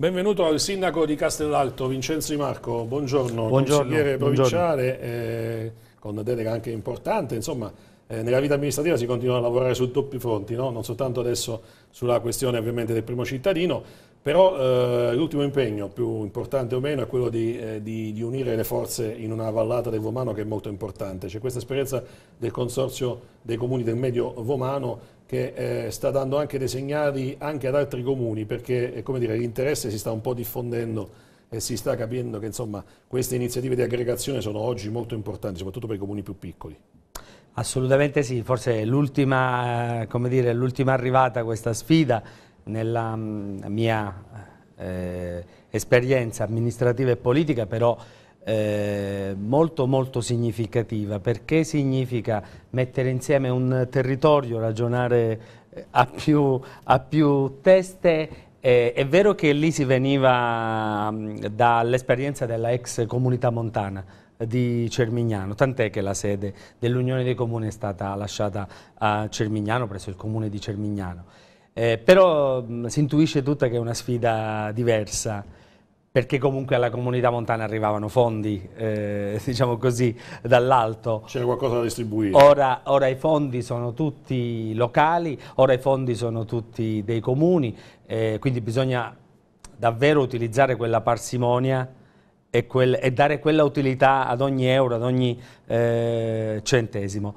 Benvenuto al sindaco di Castellalto, Vincenzo Di Marco, buongiorno, buongiorno consigliere provinciale. Eh, con delega anche importante, insomma eh, nella vita amministrativa si continua a lavorare su doppi fronti, no? non soltanto adesso sulla questione ovviamente del primo cittadino, però eh, l'ultimo impegno, più importante o meno, è quello di, eh, di, di, unire le forze in una vallata del Vomano che è molto importante. C'è questa esperienza del consorzio dei comuni del Medio Vomano che eh, sta dando anche dei segnali anche ad altri comuni perché eh, l'interesse si sta un po' diffondendo e si sta capendo che insomma, queste iniziative di aggregazione sono oggi molto importanti, soprattutto per i comuni più piccoli. Assolutamente sì, forse l'ultima eh, arrivata questa sfida nella mm, mia eh, esperienza amministrativa e politica però eh, molto molto significativa perché significa mettere insieme un territorio, ragionare eh, a più, a più teste eh, è vero che lì si veniva mm, dall'esperienza della ex comunità montana di Cermignano, tant'è che la sede dell'Unione dei Comuni è stata lasciata a Cermignano, presso il comune di Cermignano. Eh, però mh, si intuisce tutta che è una sfida diversa, perché comunque alla comunità montana arrivavano fondi, eh, diciamo così, dall'alto. C'era qualcosa da distribuire. Ora, ora, i fondi sono tutti locali, ora i fondi sono tutti dei comuni, eh, quindi bisogna davvero utilizzare quella parsimonia e, quel, e, dare quella utilità ad ogni euro, ad ogni eh, centesimo.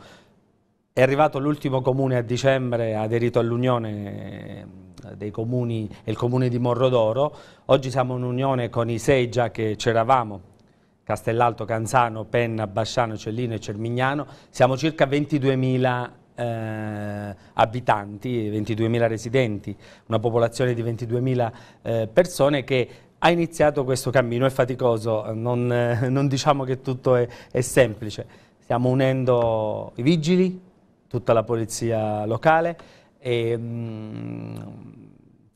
È arrivato l'ultimo comune a dicembre, ha aderito all'Unione eh, dei comuni, il comune di Morrodoro. Oggi siamo in unione con i sei già che c'eravamo, Castellalto, Canzano, Penna, Basciano, Cellino e Cermignano. Siamo circa 22.000 eh, abitanti, 22.000 residenti, una popolazione di 22.000 eh, persone che ha iniziato questo cammino, è faticoso, non, eh, non diciamo che tutto è, è semplice. Stiamo unendo i vigili, tutta la polizia locale e mh, mm,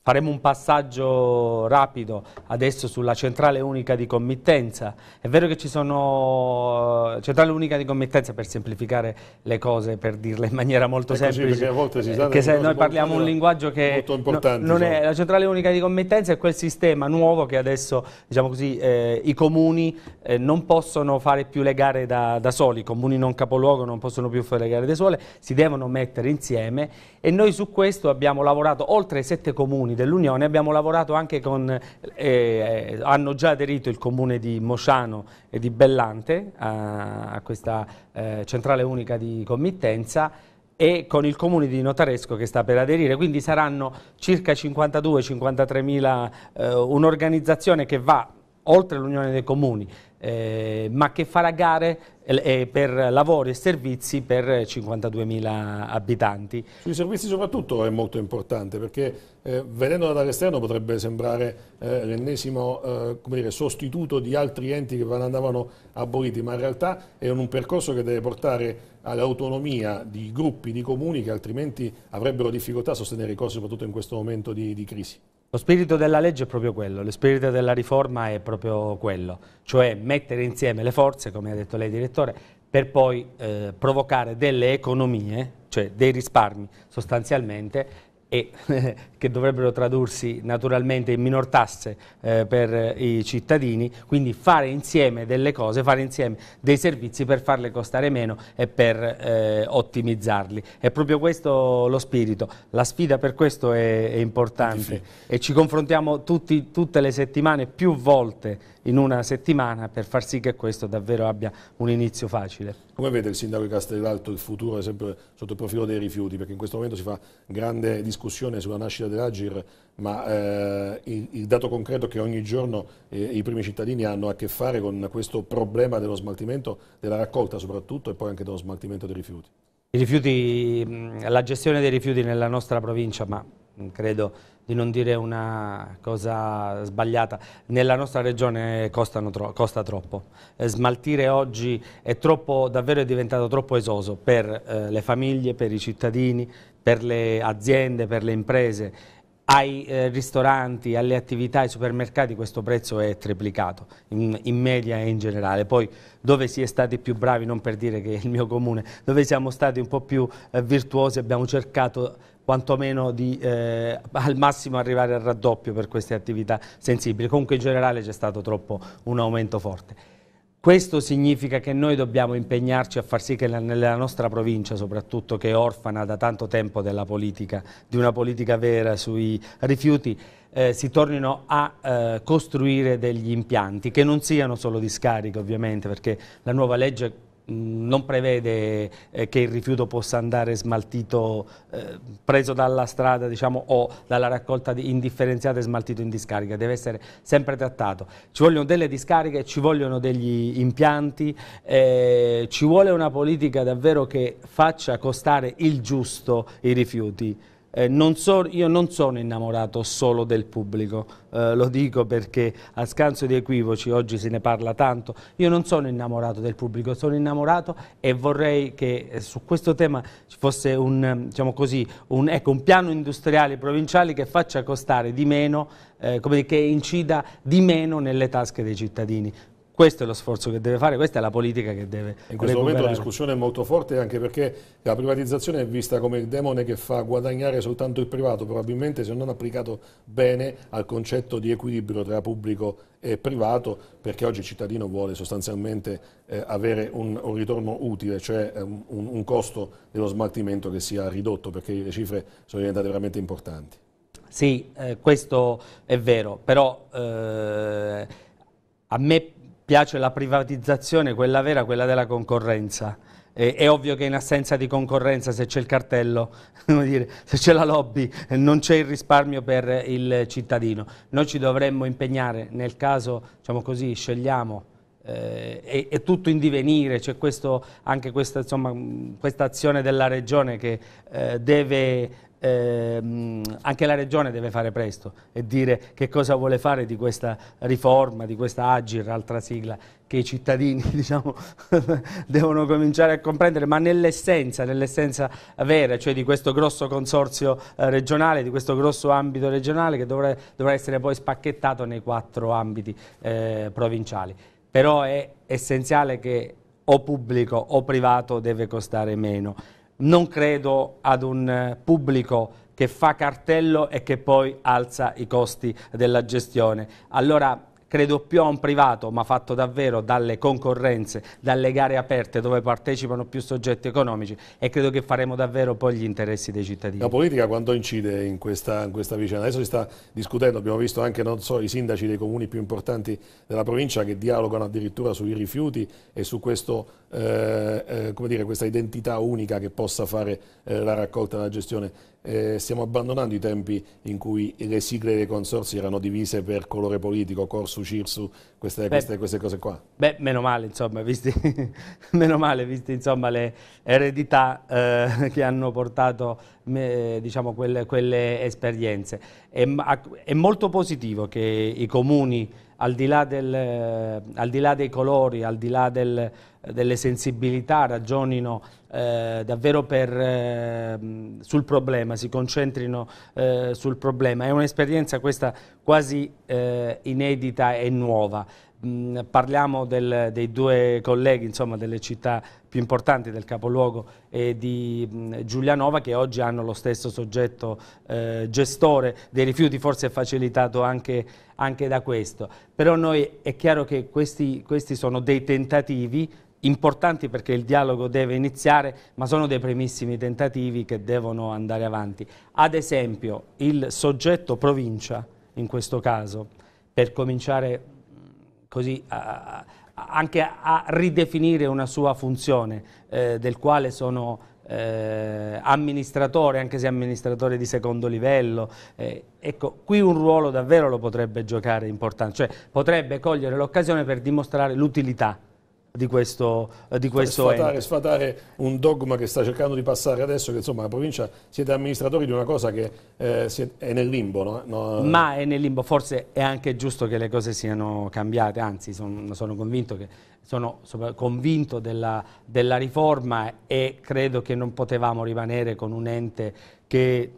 Faremo un passaggio rapido adesso sulla centrale unica di committenza. È vero che ci sono eh, centrale unica di committenza per semplificare le cose, per dirle in maniera molto è semplice. Così, volte si sa che se noi parliamo un linguaggio che no, non è la centrale unica di committenza è quel sistema nuovo che adesso diciamo così, eh, i comuni eh, non possono fare più le gare da, da, soli, i comuni non capoluogo non possono più fare le gare da sole, si devono mettere insieme e noi su questo abbiamo lavorato oltre sette comuni dell'Unione, abbiamo lavorato anche con, eh, eh, hanno già aderito il comune di Mosciano e di Bellante a, a questa eh, centrale unica di committenza e con il comune di Notaresco che sta per aderire, quindi saranno circa 52-53 mila, eh, un'organizzazione che va oltre l'Unione dei Comuni, eh, ma che farà gare eh, per lavori e servizi per 52.000 abitanti. Sui servizi soprattutto è molto importante perché eh, vedendola dall'esterno potrebbe sembrare eh, l'ennesimo eh, sostituto di altri enti che andavano aboliti, ma in realtà è un percorso che deve portare all'autonomia di gruppi, di comuni che altrimenti avrebbero difficoltà a sostenere i costi soprattutto in questo momento di, di crisi. Lo spirito della legge è proprio quello, lo spirito della riforma è proprio quello, cioè mettere insieme le forze, come ha detto lei direttore, per poi eh, provocare delle economie, cioè dei risparmi sostanzialmente, e che dovrebbero tradursi naturalmente in minor tasse eh, per i cittadini, quindi fare insieme delle cose, fare insieme dei servizi per farle costare meno e per eh, ottimizzarli. È proprio questo lo spirito, la sfida per questo è, è importante. E ci confrontiamo tutti, tutte le settimane più volte in una settimana per far sì che questo davvero abbia un inizio facile. Come vede il sindaco di Castellalto il futuro, ad esempio sotto il profilo dei rifiuti? Perché in questo momento si fa grande discussione sulla nascita dell'Agir, ma eh, il, il, dato concreto è che ogni giorno eh, i primi cittadini hanno a che fare con questo problema dello smaltimento, della raccolta soprattutto e poi anche dello smaltimento dei rifiuti. I rifiuti, la gestione dei rifiuti nella nostra provincia, ma credo di non dire una cosa sbagliata, nella nostra regione tro costa troppo. Eh, smaltire oggi è troppo, davvero è diventato troppo esoso per eh, le famiglie, per i cittadini, per le aziende, per le imprese. Ai eh, ristoranti, alle attività, ai supermercati questo prezzo è triplicato in, in, media e in generale. Poi dove si è stati più bravi, non per dire che è il mio comune, dove siamo stati un po' più eh, virtuosi abbiamo cercato quantomeno di eh, al massimo arrivare al raddoppio per queste attività sensibili. Comunque in generale c'è stato troppo un aumento forte. questo significa che noi dobbiamo impegnarci a far sì che nella nostra provincia, soprattutto che è orfana da tanto tempo della politica, di una politica vera sui rifiuti, eh, si tornino a eh, costruire degli impianti che non siano solo di scarica ovviamente perché la nuova legge non prevede eh, che il rifiuto possa andare smaltito, eh, preso dalla strada diciamo, o dalla raccolta di, indifferenziata e smaltito in discarica, deve essere sempre trattato. Ci vogliono delle discariche, ci vogliono degli impianti, eh, ci vuole una politica davvero che faccia costare il giusto i rifiuti. Eh, non so, io non sono innamorato solo del pubblico, eh, lo dico perché a scanso di equivoci, oggi se ne parla tanto, io non sono innamorato del pubblico, sono innamorato e vorrei che eh, su questo tema ci fosse un, diciamo così, un, ecco, un piano industriale provinciale che faccia costare di meno, eh, che incida di meno nelle tasche dei cittadini. Questo è lo sforzo che deve fare, questa è la politica che deve In questo recuperare. momento la discussione è molto forte anche perché la privatizzazione è vista come il demone che fa guadagnare soltanto il privato, probabilmente se non applicato bene al concetto di equilibrio tra pubblico e privato, perché oggi il cittadino vuole sostanzialmente eh, avere un, un, ritorno utile, cioè eh, un, un costo dello smaltimento che sia ridotto, perché le cifre sono diventate veramente importanti. Sì, eh, questo è vero, però eh, a me piace la privatizzazione, quella vera, quella della concorrenza. E, è ovvio che in assenza di concorrenza, se c'è il cartello, dire, se c'è la lobby, non c'è il risparmio per il cittadino. Noi ci dovremmo impegnare, nel caso, diciamo così, scegliamo eh, è, è, tutto in divenire, c'è anche questa, insomma, questa, azione della Regione che eh, deve eh, anche la Regione deve fare presto e dire che cosa vuole fare di questa riforma, di questa Agir, altra sigla, che i cittadini diciamo, devono cominciare a comprendere, ma nell'essenza, nell'essenza vera, cioè di questo grosso consorzio eh, regionale, di questo grosso ambito regionale che dovrà, dovrà essere poi spacchettato nei quattro ambiti eh, provinciali. Però è essenziale che o pubblico o privato deve costare meno non credo ad un eh, pubblico che fa cartello e che poi alza i costi della gestione. Allora credo più a un privato, ma fatto davvero dalle concorrenze, dalle gare aperte dove partecipano più soggetti economici e credo che faremo davvero poi gli interessi dei cittadini. La politica quanto incide in questa, in questa vicenda? Adesso si sta discutendo, abbiamo visto anche so, i sindaci dei comuni più importanti della provincia che dialogano addirittura sui rifiuti e su questo, eh, eh, dire, questa identità unica che possa fare eh, la raccolta e la gestione eh, stiamo abbandonando i tempi in cui le sigle dei consorsi erano divise per colore politico, Corsu, Cirsu, queste, beh, queste, queste cose qua. Beh, meno male, insomma, visti, meno male, visti insomma, le eredità eh, che hanno portato diciamo, quelle, quelle esperienze. È, è, molto positivo che i comuni, al di là, del, al di là dei colori, al di là del, delle sensibilità, ragionino eh, davvero per, eh, sul problema, si concentrino eh, sul problema. È un'esperienza questa quasi eh, inedita e nuova. Parliamo del, dei due colleghi, insomma, delle città più importanti del capoluogo e di mh, Giulianova che oggi hanno lo stesso soggetto eh, gestore dei rifiuti, forse è facilitato anche, anche, da questo. Però noi è chiaro che questi, questi sono dei tentativi importanti perché il dialogo deve iniziare, ma sono dei primissimi tentativi che devono andare avanti. Ad esempio, il soggetto provincia, in questo caso, per cominciare così a, anche a ridefinire una sua funzione eh, del quale sono eh, amministratore, anche se amministratore di secondo livello. Eh, ecco, qui un ruolo davvero lo potrebbe giocare importante, cioè potrebbe cogliere l'occasione per dimostrare l'utilità di questo, di questo sfatare, sfatare, un dogma che sta cercando di passare adesso, che insomma la provincia siete amministratori di una cosa che eh, è nel limbo. No? No. Ma è nel limbo, forse è anche giusto che le cose siano cambiate, anzi sono, sono convinto, che, sono convinto della, della riforma e credo che non potevamo rimanere con un ente che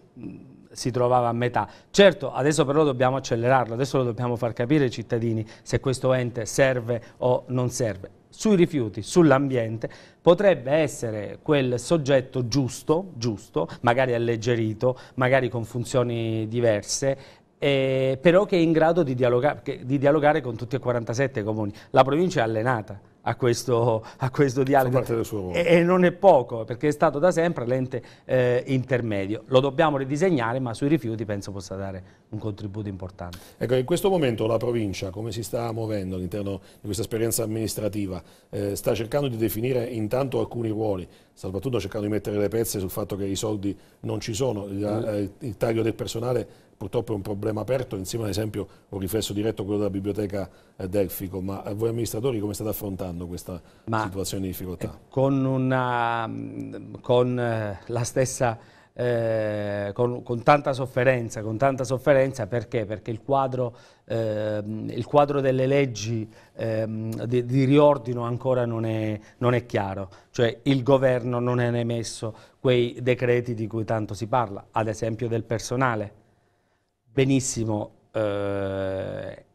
si trovava a metà. Certo, adesso però dobbiamo accelerarlo, adesso lo dobbiamo far capire ai cittadini se questo ente serve o non serve sui rifiuti, sull'ambiente, potrebbe essere quel soggetto giusto, giusto, magari alleggerito, magari con funzioni diverse, eh, però che è in grado di dialogare, di dialogare, con tutti e 47 comuni. La provincia è allenata a questo, a questo dialogo e, e, non è poco perché è stato da sempre l'ente eh, intermedio. Lo dobbiamo ridisegnare ma sui rifiuti penso possa dare un contributo importante. Ecco, in questo momento la provincia come si sta muovendo all'interno di questa esperienza amministrativa? Eh, sta cercando di definire intanto alcuni ruoli, soprattutto cercando di mettere le pezze sul fatto che i soldi non ci sono, il, mm. eh, il taglio del personale purtroppo è un problema aperto, insieme ad esempio un riflesso diretto a quello della biblioteca eh, Delfico, ma voi amministratori come state affrontando questa ma situazione di difficoltà? Con, una, con eh, la stessa eh, con, con, tanta sofferenza, con tanta sofferenza perché? Perché il quadro, eh, il quadro delle leggi eh, di, di, riordino ancora non è, non è, chiaro, cioè il governo non ha emesso quei decreti di cui tanto si parla, ad esempio del personale, benissimo eh,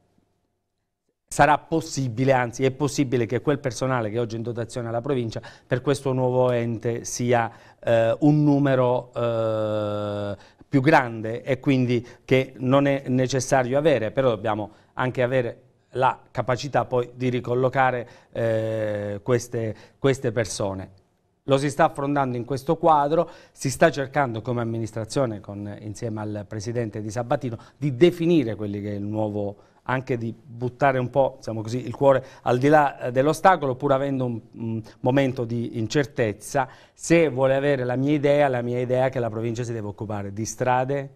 sarà possibile, anzi è possibile che quel personale che oggi è in dotazione alla provincia per questo nuovo ente sia eh, un numero eh, più grande e quindi che non è necessario avere, però dobbiamo anche avere la capacità poi di ricollocare eh, queste, queste persone. Lo si sta affrontando in questo quadro, si sta cercando come amministrazione, con, insieme al Presidente di Sabatino, di definire quelli che è il nuovo anche di buttare un po' diciamo così, il cuore al di là eh, dell'ostacolo pur avendo un, un, momento di incertezza. Se vuole avere la mia idea, la mia idea è che la provincia si deve occupare di strade,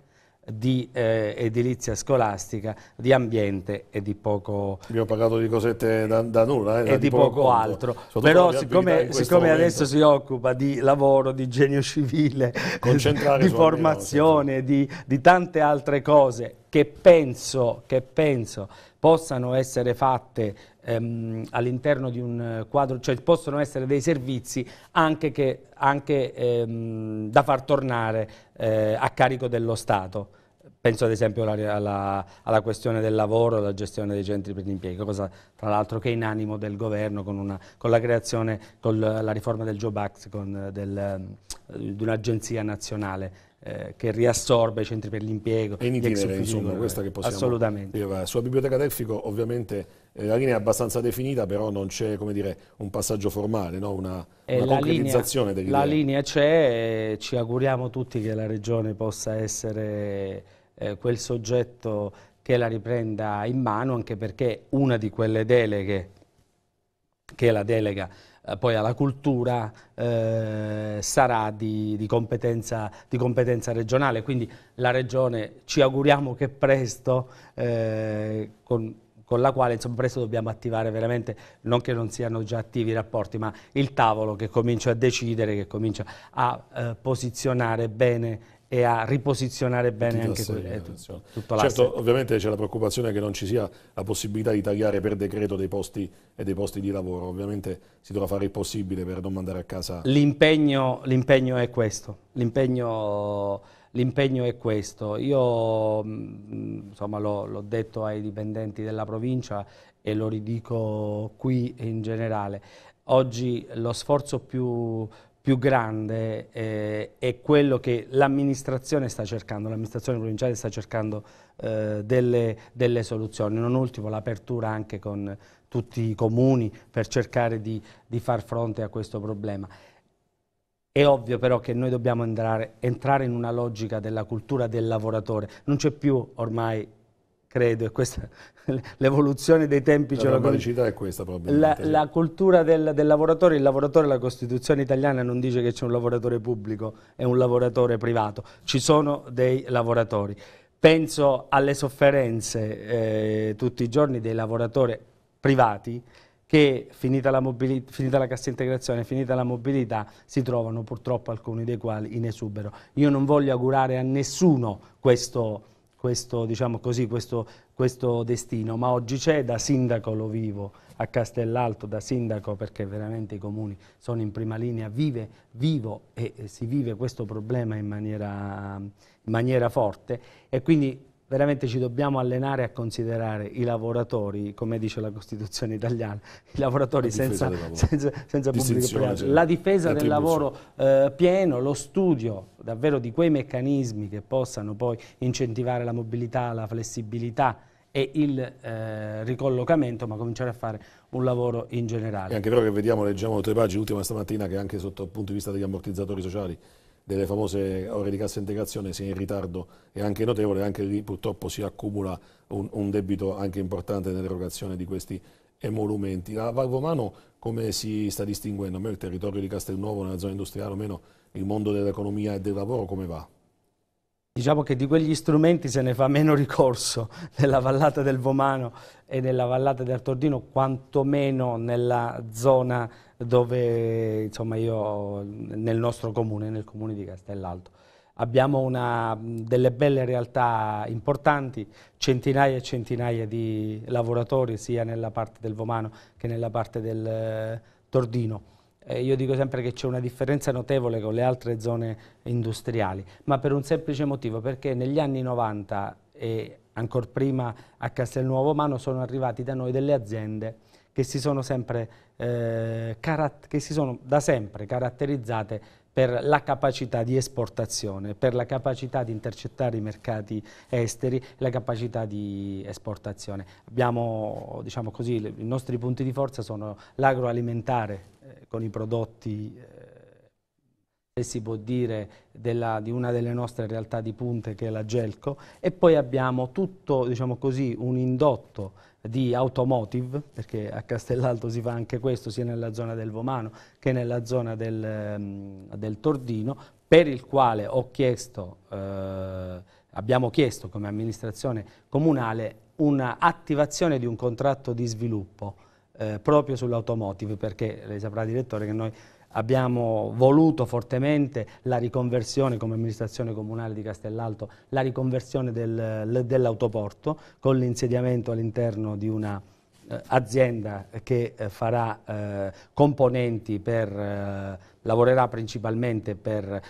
di eh, edilizia scolastica, di ambiente e di poco... Abbiamo parlato di cosette da, da nulla. Eh, e di, poco, poco altro. Però siccome, siccome adesso si occupa di lavoro, di genio civile, di formazione, di, di, tante altre cose che penso, che penso possano essere fatte ehm, all'interno di un quadro, cioè possono essere dei servizi anche, che, anche ehm, da far tornare eh, a carico dello Stato. Penso ad esempio alla, alla, alla, questione del lavoro, alla gestione dei centri per l'impiego, cosa tra l'altro che è in animo del governo con, una, con la creazione, con la riforma del Job Act, con del, di un'agenzia nazionale eh, che riassorbe i centri per l'impiego. È in itinere, insomma, questa che possiamo Assolutamente. Dire. Sulla biblioteca Delfico ovviamente eh, la linea è abbastanza definita, però non c'è un passaggio formale, no? una, una concretizzazione dell'idea. La linea c'è ci auguriamo tutti che la Regione possa essere eh, quel soggetto che la riprenda in mano, anche perché una di quelle deleghe, che è la delega eh, poi alla cultura, eh, sarà di, di, competenza, di, competenza, regionale, quindi la Regione ci auguriamo che presto, eh, con, con, la quale insomma, presto dobbiamo attivare veramente, non che non siano già attivi i rapporti, ma il tavolo che comincia a decidere, che comincia a eh, posizionare bene e a riposizionare bene anche quello, eh, tutto Certo, ovviamente c'è la preoccupazione che non ci sia la possibilità di tagliare per decreto dei posti e dei posti di lavoro, ovviamente si dovrà fare il possibile per non mandare a casa... L'impegno è questo, l'impegno è questo. Io mm, l'ho detto ai dipendenti della provincia e lo ridico qui in generale. Oggi lo sforzo più più grande eh, è quello che l'amministrazione sta cercando, l'amministrazione provinciale sta cercando eh, delle, delle, soluzioni, non ultimo l'apertura anche con tutti i comuni per cercare di, di, far fronte a questo problema. È ovvio però che noi dobbiamo entrare, entrare in una logica della cultura del lavoratore, non c'è più ormai credo, e questa l'evoluzione dei tempi la normalità è questa probabilmente. La, la cultura del, del, lavoratore, il lavoratore, la Costituzione italiana non dice che c'è un lavoratore pubblico e un lavoratore privato, ci sono dei lavoratori. Penso alle sofferenze eh, tutti i giorni dei lavoratori privati che finita la, finita la, cassa integrazione, finita la mobilità, si trovano purtroppo alcuni dei quali in esubero. Io non voglio augurare a nessuno questo questo, diciamo così, questo, questo destino, ma oggi c'è, da sindaco lo vivo a Castellalto, da sindaco perché veramente i comuni sono in prima linea, vive, vivo e si vive questo problema in maniera, in maniera forte e quindi veramente ci dobbiamo allenare a considerare i lavoratori, come dice la Costituzione italiana, i lavoratori senza, senza, senza pubblico privato, la difesa del lavoro eh, pieno, lo studio davvero di quei meccanismi che possano poi incentivare la mobilità, la flessibilità e il eh, ricollocamento, ma cominciare a fare un lavoro in generale. È anche vero che vediamo, leggiamo tre pagine, l'ultima stamattina, che anche sotto il punto di vista degli ammortizzatori sociali, delle famose ore di cassa integrazione si in ritardo e anche notevole, anche lì purtroppo si accumula un, un debito anche importante nell'erogazione di questi emolumenti. A Valvomano come si sta distinguendo? A me il territorio di Castelnuovo nella zona industriale o meno, il mondo dell'economia e del lavoro come va? Diciamo che di quegli strumenti se ne fa meno ricorso nella vallata del Vomano e nella vallata del Tordino, quantomeno nella zona dove, insomma, io, nel nostro comune, nel comune di Castellalto. Abbiamo una, delle belle realtà importanti, centinaia e centinaia di lavoratori sia nella parte del Vomano che nella parte del eh, Tordino eh, io dico sempre che c'è una differenza notevole con le altre zone industriali, ma per un semplice motivo, perché negli anni 90 e ancora prima a Castelnuovo Mano sono arrivati da noi delle aziende che si sono, sempre, eh, che si sono da sempre caratterizzate per la capacità di esportazione, per la capacità di intercettare i mercati esteri, la capacità di esportazione. Abbiamo, diciamo così, i nostri punti di forza sono l'agroalimentare con i prodotti, eh, se si può dire, della, di una delle nostre realtà di punte che è la Gelco. E poi abbiamo tutto, diciamo così, un indotto di automotive, perché a Castellalto si fa anche questo sia nella zona del Vomano che nella zona del, um, del Tordino, per il quale ho chiesto, eh, abbiamo chiesto come amministrazione comunale un'attivazione di un contratto di sviluppo eh, proprio sull'automotive, perché lei saprà direttore che noi abbiamo voluto fortemente la riconversione come amministrazione comunale di Castellalto, la riconversione del, dell'autoporto con l'insediamento all'interno di una eh, azienda che eh, farà eh, componenti per, eh, lavorerà principalmente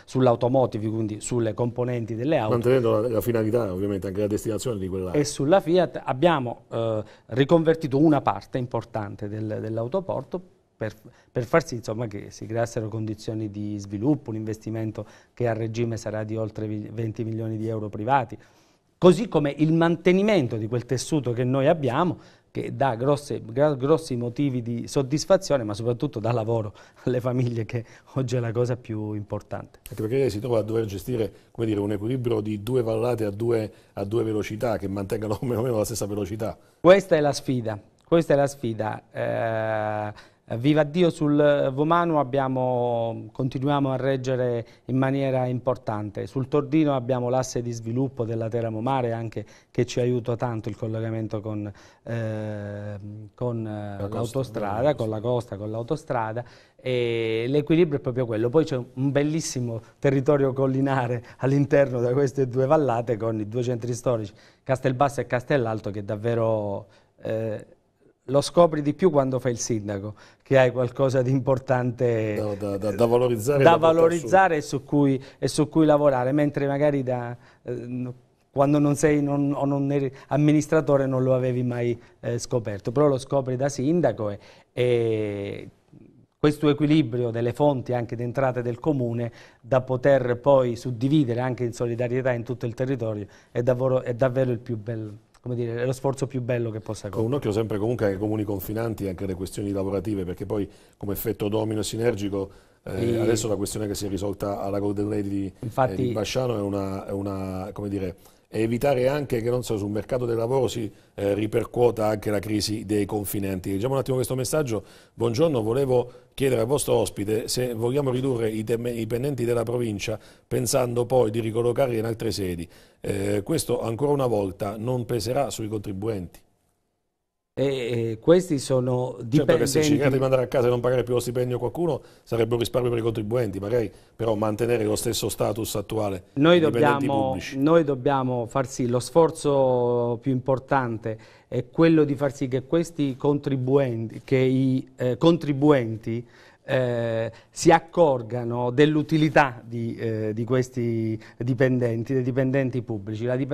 sull'automotive, quindi sulle componenti delle auto. Mantenendo la, la, finalità, ovviamente, anche la destinazione di quella. E sulla Fiat abbiamo eh, riconvertito una parte importante del, dell'autoporto per, per, far sì insomma, che si creassero condizioni di sviluppo, un investimento che a regime sarà di oltre 20 milioni di euro privati, così come il mantenimento di quel tessuto che noi abbiamo, che dà grosse, grossi motivi di soddisfazione, ma soprattutto dà lavoro alle famiglie, che oggi è la cosa più importante. Anche perché si trova a dover gestire dire, un equilibrio di due vallate a due, a due velocità, che mantengano più o meno la stessa velocità. Questa è la sfida, questa è la sfida. Eh, viva Dio sul Vomano abbiamo, continuiamo a reggere in maniera importante. Sul Tordino abbiamo l'asse di sviluppo della Teramo Mare anche che ci aiuta tanto il collegamento con, eh, con eh, l'autostrada, con la costa, con l'autostrada e l'equilibrio è proprio quello. Poi c'è un bellissimo territorio collinare all'interno di queste due vallate con i due centri storici, Castelbasso e Castellalto che davvero... Eh, lo scopri di più quando fai il sindaco, che hai qualcosa di importante da, da, da, da valorizzare, da valorizzare e, su cui, e, su cui, lavorare, mentre magari da, eh, quando non sei non, o non eri amministratore non lo avevi mai eh, scoperto, però lo scopri da sindaco e, e questo equilibrio delle fonti anche di entrate del comune da poter poi suddividere anche in solidarietà in tutto il territorio è davvero, è davvero il più bello come dire, è lo sforzo più bello che possa compiere. Con un occhio sempre comunque ai comuni confinanti anche alle questioni lavorative, perché poi come effetto domino sinergico eh, adesso la questione che si è risolta alla Golden Lady di, Infatti, eh, di Basciano è una, è una come dire, e evitare anche che so, sul mercato del lavoro si eh, ripercuota anche la crisi dei confinanti. Leggiamo un attimo questo messaggio. Buongiorno, volevo chiedere al vostro ospite se vogliamo ridurre i, i pendenti della provincia pensando poi di ricollocarli in altre sedi. Eh, questo ancora una volta non peserà sui contribuenti. E questi sono dipendenti... Certo che se ci di mandare a casa e non pagare più lo stipendio a qualcuno sarebbe un risparmio per i contribuenti, magari però mantenere lo stesso status attuale noi dobbiamo, noi dobbiamo far sì, lo sforzo più importante è quello di far sì che questi contribuenti, che i eh, contribuenti eh, si accorgano dell'utilità di, eh, di, questi dipendenti, dei dipendenti pubblici. I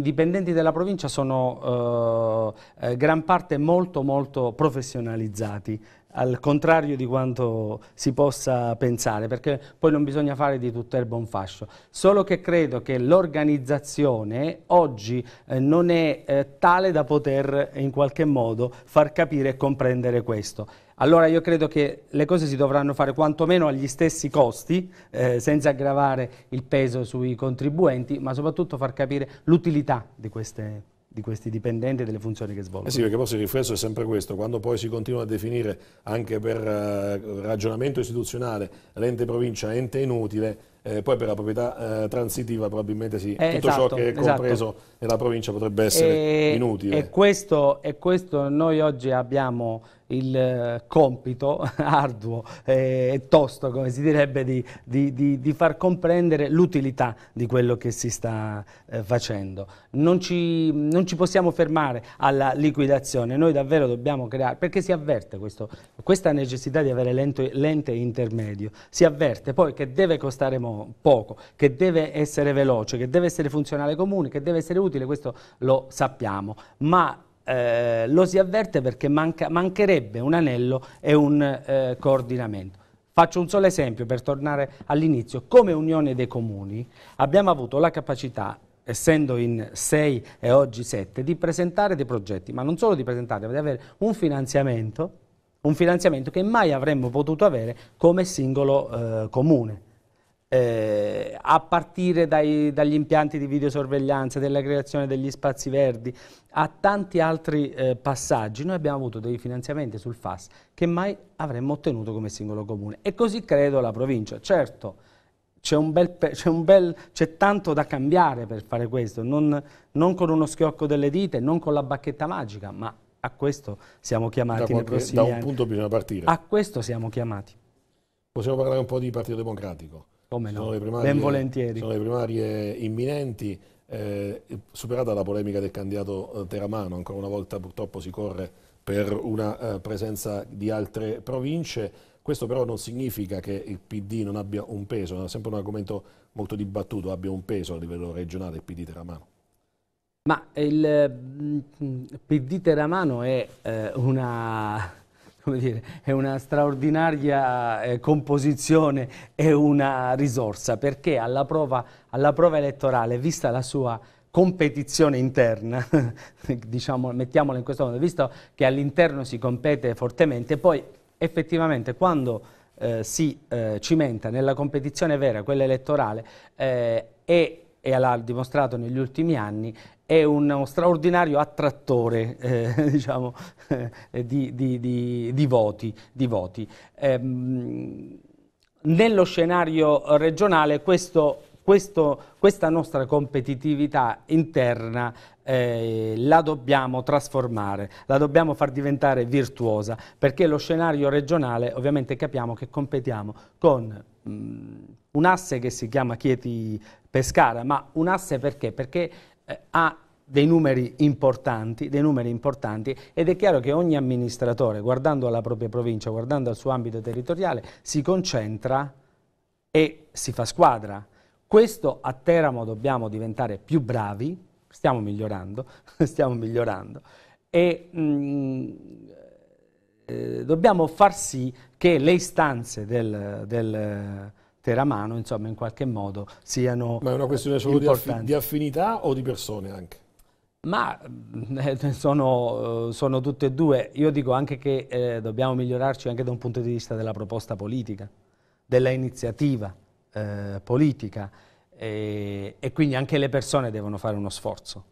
dipendenti della provincia sono eh, eh, gran parte molto molto professionalizzati, al contrario di quanto si possa pensare, perché poi non bisogna fare di tutto erba un fascio. Solo che credo che l'organizzazione oggi eh, non è eh, tale da poter in qualche modo far capire e comprendere questo. Allora io credo che le cose si dovranno fare quantomeno agli stessi costi, eh, senza aggravare il peso sui contribuenti, ma soprattutto far capire l'utilità di queste di questi dipendenti e delle funzioni che svolgono. Eh sì, perché poi il riflesso è sempre questo, quando poi si continua a definire anche per eh, ragionamento istituzionale l'ente provincia ente inutile, eh, poi per la proprietà eh, transitiva probabilmente sì, eh, tutto esatto, ciò che è esatto. compreso nella provincia potrebbe essere e, inutile. E questo, e questo noi oggi abbiamo il eh, compito arduo e tosto, come si direbbe, di, di, di, di far comprendere l'utilità di quello che si sta eh, facendo. Non ci, non ci, possiamo fermare alla liquidazione, noi davvero dobbiamo creare, perché si avverte questo, questa necessità di avere l'ente intermedio, si avverte poi che deve costare poco, che deve essere veloce, che deve essere funzionale comune, che deve essere utile, questo lo sappiamo, ma eh, lo si avverte perché manca, mancherebbe un anello e un eh, coordinamento. Faccio un solo esempio per tornare all'inizio. Come Unione dei Comuni abbiamo avuto la capacità essendo in 6 e oggi 7, di presentare dei progetti, ma non solo di presentare, ma di avere un finanziamento, un finanziamento che mai avremmo potuto avere come singolo eh, comune eh, a partire dai, dagli impianti di videosorveglianza, della creazione degli spazi verdi, a tanti altri eh, passaggi, noi abbiamo avuto dei finanziamenti sul FAS che mai avremmo ottenuto come singolo comune e così credo la provincia. Certo, c'è, tanto da cambiare per fare questo, non, non, con uno schiocco delle dita, non con la bacchetta magica, ma a questo siamo chiamati qualche, nei prossimi anni. Da un anni. punto bisogna partire. A questo siamo chiamati. Possiamo parlare un po' di Partito Democratico? Come no, primarie, ben volentieri. Sono le primarie imminenti, eh, superata la polemica del candidato eh, Teramano, ancora una volta purtroppo si corre per una eh, presenza di altre province, questo però non significa che il PD non abbia un peso, è sempre un argomento molto dibattuto, abbia un peso a livello regionale il PD Teramano. Ma il mm, PD Teramano è eh, una dire, è una straordinaria eh, composizione e una risorsa perché alla prova, alla prova elettorale, vista la sua competizione interna, diciamo, mettiamola in questo modo, visto che all'interno si compete fortemente, poi effettivamente quando eh, si eh, cimenta nella competizione vera, quella elettorale, eh, e, e l'ha dimostrato negli ultimi anni, è uno straordinario attrattore eh, diciamo, eh, di, di, di, di, voti. voti. Ehm, nello scenario regionale questo, questo, questa nostra competitività interna eh, la dobbiamo trasformare, la dobbiamo far diventare virtuosa, perché lo scenario regionale ovviamente capiamo che competiamo con mh, mm, un asse che si chiama Chieti Pescara, ma un asse perché? Perché eh, ha dei numeri importanti, dei numeri importanti ed è chiaro che ogni amministratore, guardando alla propria provincia, guardando al suo ambito territoriale, si concentra e si fa squadra. Questo a Teramo dobbiamo diventare più bravi, stiamo migliorando, stiamo migliorando, e mh, mm, eh, dobbiamo far sì che le istanze del, del Teramano, insomma, in qualche modo siano Ma è una questione solo di, affi di, affinità o di persone anche? Ma eh, sono, eh, sono, tutte e due. Io dico anche che eh, dobbiamo migliorarci anche da un punto di vista della proposta politica, della iniziativa eh, politica e, quindi anche le persone devono fare uno sforzo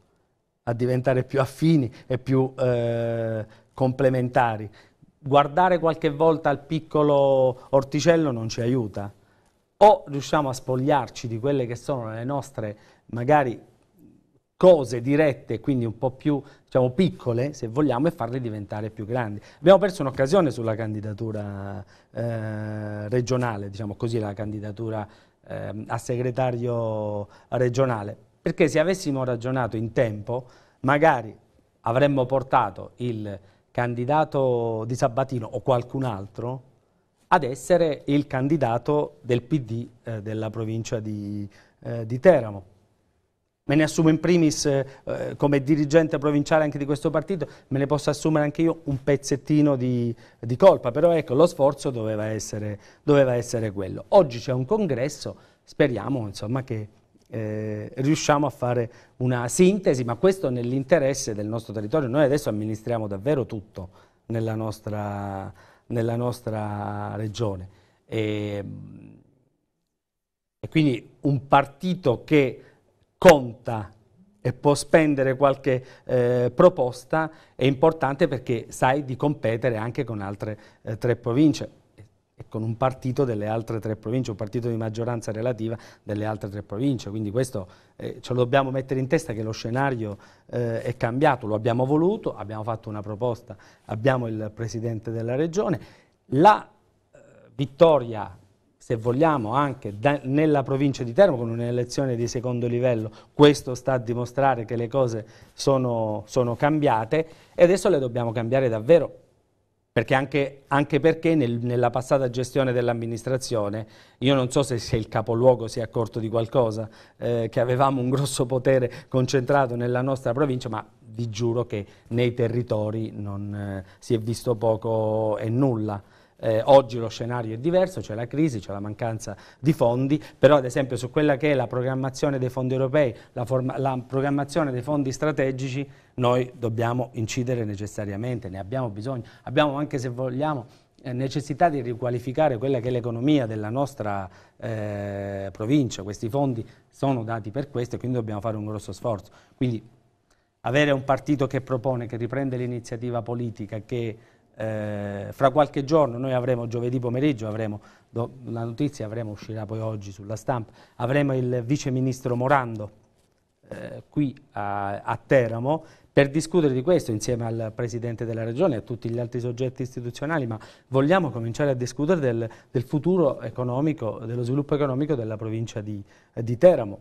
a diventare più affini e più eh, complementari. Guardare qualche volta al piccolo orticello non ci aiuta, o riusciamo a spogliarci di quelle che sono le nostre magari cose dirette, quindi un po' più diciamo, piccole, se vogliamo, e farle diventare più grandi. Abbiamo perso un'occasione sulla candidatura eh, regionale, diciamo così, la candidatura eh, a segretario regionale, perché se avessimo ragionato in tempo, magari avremmo portato il candidato di Sabatino o qualcun altro ad essere il candidato del PD eh, della provincia di, eh, di Teramo. me ne assumo in primis eh, come dirigente provinciale anche di questo partito, me ne posso assumere anche io un pezzettino di, di colpa, però ecco lo sforzo doveva essere, doveva essere quello. Oggi c'è un congresso, speriamo insomma, che eh, riusciamo a fare una sintesi, ma questo nell'interesse del nostro territorio. Noi adesso amministriamo davvero tutto nella nostra, nella nostra regione. E, e quindi un partito che conta e può spendere qualche eh, proposta è importante perché sai di competere anche con altre eh, tre province e con un partito delle altre tre province, un partito di maggioranza relativa delle altre tre province, quindi questo eh, ce lo dobbiamo mettere in testa che lo scenario eh, è cambiato, lo abbiamo voluto, abbiamo fatto una proposta, abbiamo il Presidente della Regione, la eh, vittoria se vogliamo anche da, nella provincia di Teramo con un'elezione di secondo livello, questo sta a dimostrare che le cose sono, sono cambiate e adesso le dobbiamo cambiare davvero, perché anche, anche perché nel, nella passata gestione dell'amministrazione, io non so se, se, il capoluogo si è accorto di qualcosa, eh, che avevamo un grosso potere concentrato nella nostra provincia, ma vi giuro che nei territori non eh, si è visto poco e nulla. Eh, oggi lo scenario è diverso, c'è la crisi, c'è la mancanza di fondi, però ad esempio su quella che è la programmazione dei fondi europei, la, la programmazione dei fondi strategici, noi dobbiamo incidere necessariamente, ne abbiamo bisogno. Abbiamo anche se vogliamo eh, necessità di riqualificare quella che è l'economia della nostra eh, provincia, questi fondi sono dati per questo e quindi dobbiamo fare un grosso sforzo. Quindi avere un partito che propone, che riprende l'iniziativa politica, che eh, fra qualche giorno noi avremo, giovedì pomeriggio, avremo, do, la notizia avremo, uscirà poi oggi sulla stampa, avremo il vice ministro Morando eh, qui a, a, Teramo per discutere di questo insieme al Presidente della Regione e a tutti gli altri soggetti istituzionali, ma vogliamo cominciare a discutere del, del futuro economico, dello sviluppo economico della provincia di, di Teramo.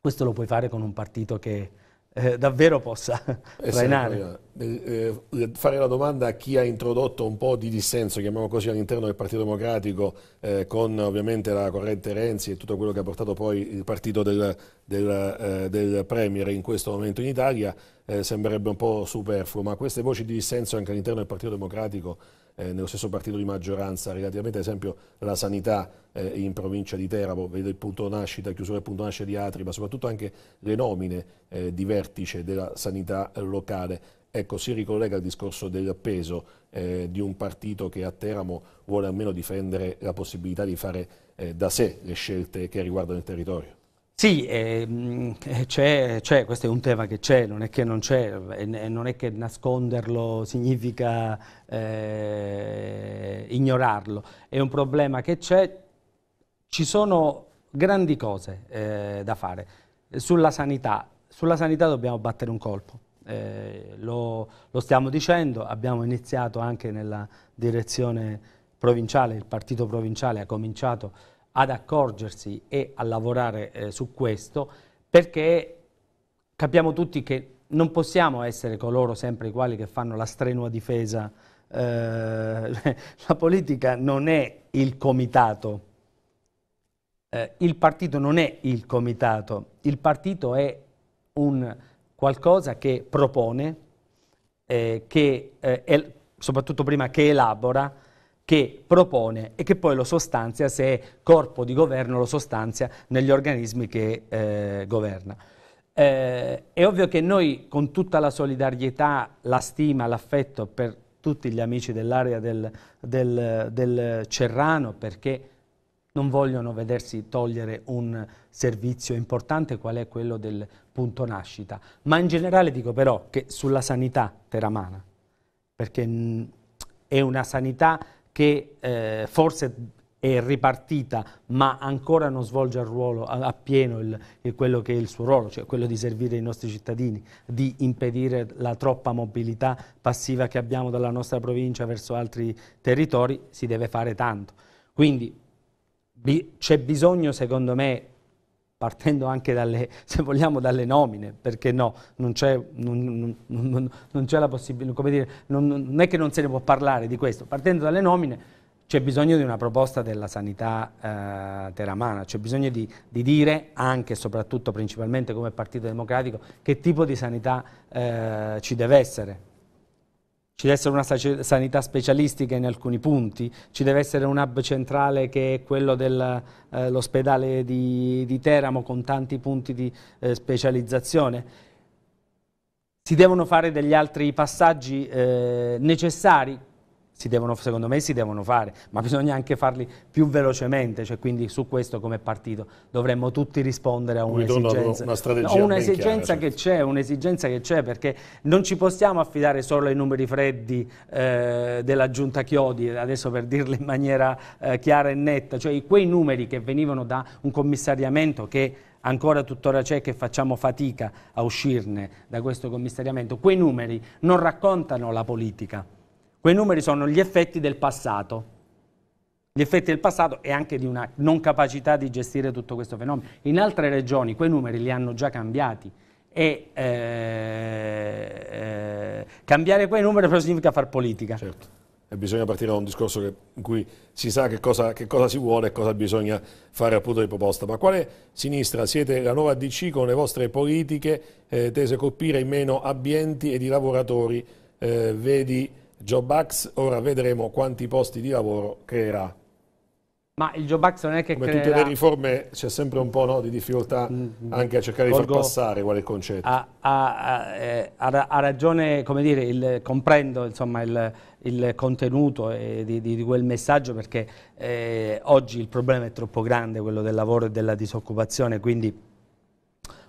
Questo lo puoi fare con un partito che eh, davvero possa trainare. Eh, eh, fare la domanda a chi ha introdotto un po' di dissenso, chiamiamo così, all'interno del Partito Democratico, eh, con ovviamente la corrente Renzi e tutto quello che ha portato poi il partito del, del, eh, del Premier in questo momento in Italia, eh, sembrerebbe un po' superfluo, ma queste voci di dissenso anche all'interno del Partito Democratico eh, nello stesso partito di maggioranza, relativamente ad esempio alla sanità eh, in provincia di Teramo, vedo il punto nascita, chiusura del punto nascita di Atri, ma soprattutto anche le nomine eh, di vertice della sanità locale. Ecco, si ricollega al discorso del peso eh, di un partito che a Teramo vuole almeno difendere la possibilità di fare eh, da sé le scelte che riguardano il territorio. Sì, eh, c'è, questo è un tema che c'è, non è che non c'è, e non è che nasconderlo significa eh, ignorarlo, è un problema che c'è, ci sono grandi cose eh, da fare. Sulla sanità, sulla sanità dobbiamo battere un colpo, eh, lo, lo stiamo dicendo, abbiamo iniziato anche nella direzione provinciale, il partito provinciale ha cominciato ad accorgersi e a lavorare eh, su questo perché capiamo tutti che non possiamo essere coloro sempre i quali che fanno la strenua difesa. Eh, la politica non è il comitato, eh, il partito non è il comitato, il partito è un qualcosa che propone, eh, che, eh, soprattutto prima che elabora, che propone e che poi lo sostanzia se è corpo di governo lo sostanzia negli organismi che eh, governa. Eh, è ovvio che noi con tutta la solidarietà, la stima, l'affetto per tutti gli amici dell'area del, del, del Cerrano perché non vogliono vedersi togliere un servizio importante qual è quello del punto nascita, ma in generale dico però che sulla sanità teramana, perché è una sanità che eh, forse è ripartita ma ancora non svolge a, ruolo, a, a pieno il, il, quello che è il suo ruolo, cioè quello di servire i nostri cittadini, di impedire la troppa mobilità passiva che abbiamo dalla nostra provincia verso altri territori, si deve fare tanto. Quindi bi c'è bisogno secondo me partendo anche dalle, se vogliamo, dalle nomine, perché no, non c'è, non, non, non c'è la possibilità, come dire, non, è che non se ne può parlare di questo, partendo dalle nomine c'è bisogno di una proposta della sanità eh, teramana, c'è bisogno di, di, dire anche e soprattutto principalmente come Partito Democratico che tipo di sanità eh, ci deve essere. Ci deve essere una sanità specialistica in alcuni punti, ci deve essere un hub centrale che è quello dell'ospedale eh, di, di, Teramo con tanti punti di eh, specializzazione. Si devono fare degli altri passaggi eh, necessari devono, secondo me si devono fare, ma bisogna anche farli più velocemente, cioè quindi su questo come partito. Dovremmo tutti rispondere a un'esigenza. una un'esigenza che c'è, un'esigenza che c'è perché non ci possiamo affidare solo ai numeri freddi eh, della giunta Chiodi, adesso per dirlo in maniera eh, chiara e netta, cioè quei numeri che venivano da un commissariamento che ancora tuttora c'è che facciamo fatica a uscirne da questo commissariamento, quei numeri non raccontano la politica, Quei numeri sono gli effetti del passato, gli effetti del passato e anche di una non capacità di gestire tutto questo fenomeno. In altre regioni quei numeri li hanno già cambiati e eh, eh, cambiare quei numeri significa far politica. Certo. E bisogna partire da un discorso che, in cui si sa che cosa, che cosa, si vuole e cosa bisogna fare appunto di proposta. Ma quale sinistra siete la nuova DC con le vostre politiche eh, tese a colpire i meno abbienti ed i lavoratori? Eh, vedi Jobax, ora vedremo quanti posti di lavoro creerà. Ma il Jobax non è che Come creerà... tutte le riforme c'è sempre un po' no, di difficoltà mm, mm. anche a cercare di far passare qual è il concetto. Ha, ha, eh, ha, ha ragione, come dire, il, comprendo insomma, il, il contenuto eh, di, di, di, quel messaggio perché eh, oggi il problema è troppo grande, quello del lavoro e della disoccupazione, quindi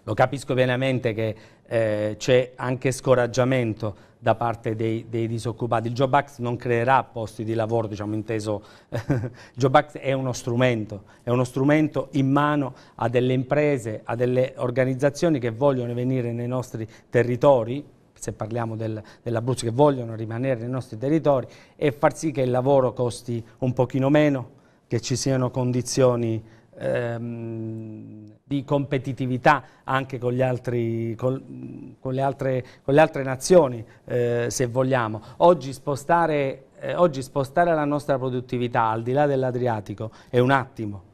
lo capisco pienamente che eh, c'è anche scoraggiamento da parte dei, dei, disoccupati. Il Job Act non creerà posti di lavoro, diciamo inteso, il Job Act è uno strumento, è uno strumento in mano a delle imprese, a delle organizzazioni che vogliono venire nei nostri territori, se parliamo del, dell'Abruzzo, che vogliono rimanere nei nostri territori e far sì che il lavoro costi un pochino meno, che ci siano condizioni ehm, di competitività anche con, altri, con, con, le, altre, con le, altre, nazioni, eh, se vogliamo. Oggi spostare, eh, oggi spostare la nostra produttività al di là dell'Adriatico è un attimo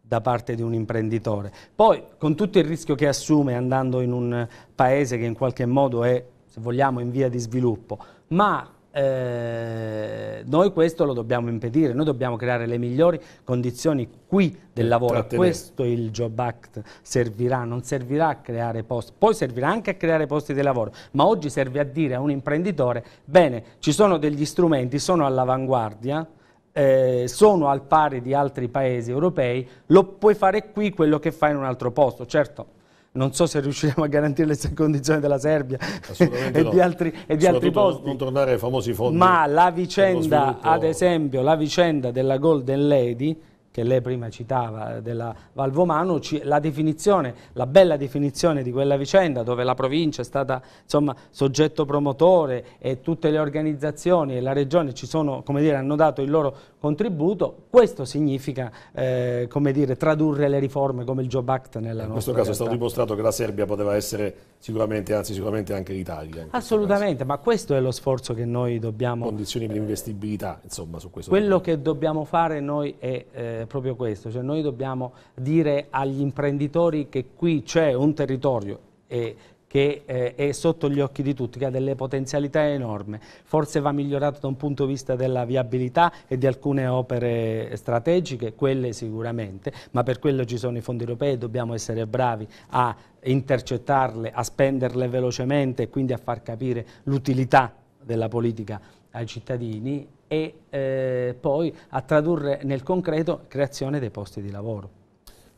da parte di un imprenditore. Poi, con tutto il rischio che assume andando in un paese che in qualche modo è, se vogliamo, in via di sviluppo, ma eh, noi questo lo dobbiamo impedire, noi dobbiamo creare le migliori condizioni qui del lavoro, questo il Job Act servirà, non servirà a creare posti, poi servirà anche a creare posti di lavoro, ma oggi serve a dire a un imprenditore, bene, ci sono degli strumenti, sono all'avanguardia, eh, sono al pari di altri paesi europei, lo puoi fare qui quello che fai in un altro posto, certo non so se riusciremo a garantire le stesse condizioni della Serbia e, no. di altri, e di altri posti. Non tornare ai famosi fondi. Ma la vicenda, ad esempio, la vicenda della Golden Lady che lei prima citava della Valvomano, la definizione, la bella definizione di quella vicenda dove la provincia è stata insomma, soggetto promotore e tutte le organizzazioni e la regione ci sono, come dire, hanno dato il loro contributo, questo significa eh, come dire, tradurre le riforme come il Job Act nella In nostra questo caso realtà. è stato dimostrato che la Serbia poteva essere sicuramente, anzi sicuramente anche l'Italia. Assolutamente, ma questo è lo sforzo che noi dobbiamo... Condizioni di investibilità, insomma, su questo. Quello che dobbiamo fare noi è eh, proprio questo, cioè noi dobbiamo dire agli imprenditori che qui c'è un territorio e che eh, è sotto gli occhi di tutti, che ha delle potenzialità enormi. Forse va migliorato da un punto di vista della viabilità e di alcune opere strategiche, quelle sicuramente, ma per quello ci sono i fondi europei e dobbiamo essere bravi a intercettarle, a spenderle velocemente e quindi a far capire l'utilità della politica ai cittadini e eh, poi a tradurre nel concreto creazione dei posti di lavoro.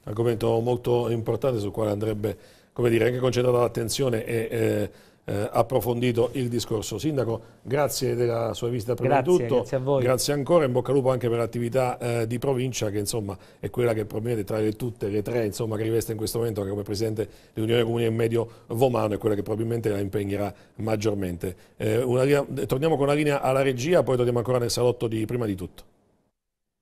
Argomento molto importante sul quale andrebbe come dire, anche concentrato l'attenzione e eh, eh, approfondito il discorso. Sindaco, grazie della sua visita prima grazie, di tutto. Grazie a voi. Grazie ancora, in bocca al lupo anche per l'attività eh, di provincia che insomma è quella che probabilmente tra le tutte le tre insomma, che riveste in questo momento anche come Presidente dell'Unione Comune e Medio Vomano è quella che probabilmente la impegnerà maggiormente. Eh, linea, torniamo con la linea alla regia, poi torniamo ancora nel salotto di prima di tutto.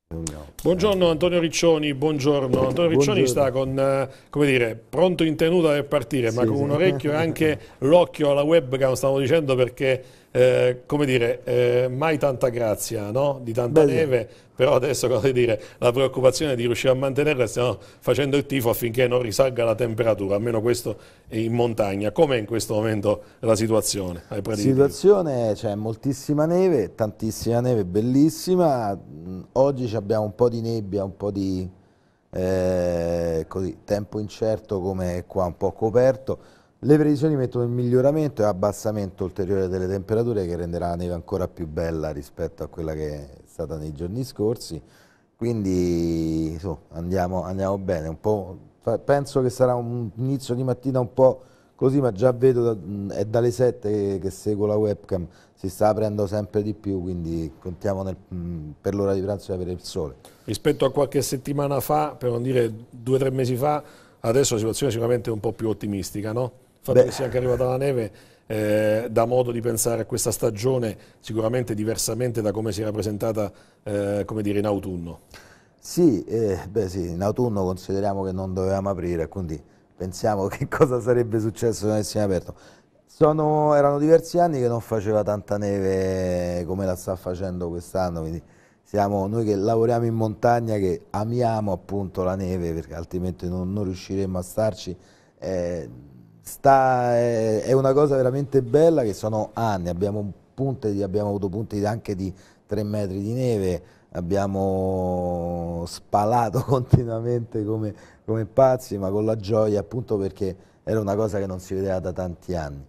Buongiorno Antonio Riccioni, buongiorno. Antonio Riccioni buongiorno. sta con, eh, come dire, pronto in tenuta per partire, sì, ma con un orecchio e anche l'occhio alla webcam, stavo dicendo, perché eh, come dire, eh, mai tanta grazia, no? di tanta Beh, neve, però adesso dire, la preoccupazione di riuscire a mantenerla stiamo facendo il tifo affinché non risalga la temperatura, almeno questo è in montagna. Com'è in questo momento la situazione? La situazione c'è moltissima neve, tantissima neve, bellissima, oggi abbiamo un po' di nebbia, un po' di eh, così, tempo incerto come qua un po' coperto, le previsioni mettono il miglioramento e abbassamento ulteriore delle temperature che renderà la neve ancora più bella rispetto a quella che è stata nei giorni scorsi, quindi so, andiamo, andiamo, bene, penso che sarà un inizio di mattina un po' così, ma già vedo, da, è dalle 7 che, che, seguo la webcam, si sta aprendo sempre di più, quindi contiamo nel, per l'ora di pranzo di avere il sole. Rispetto a qualche settimana fa, per non dire due o tre mesi fa, adesso la situazione è sicuramente un po' più ottimistica, no? Il fatto Beh. che sia anche arrivata la neve eh, dà modo di pensare a questa stagione sicuramente diversamente da come si era presentata eh, come dire, in autunno. Sì, eh, beh sì, in autunno consideriamo che non dovevamo aprire, quindi pensiamo che cosa sarebbe successo se non avessimo aperto. Sono, erano diversi anni che non faceva tanta neve come la sta facendo quest'anno, quindi siamo noi che lavoriamo in montagna, che amiamo appunto la neve, perché altrimenti non, non riusciremmo a starci. Eh, sta, è, una cosa veramente bella che sono anni, abbiamo, punte, abbiamo avuto punti anche di 3 metri di neve, abbiamo spalato continuamente come, come pazzi, ma con la gioia appunto perché era una cosa che non si vedeva da tanti anni.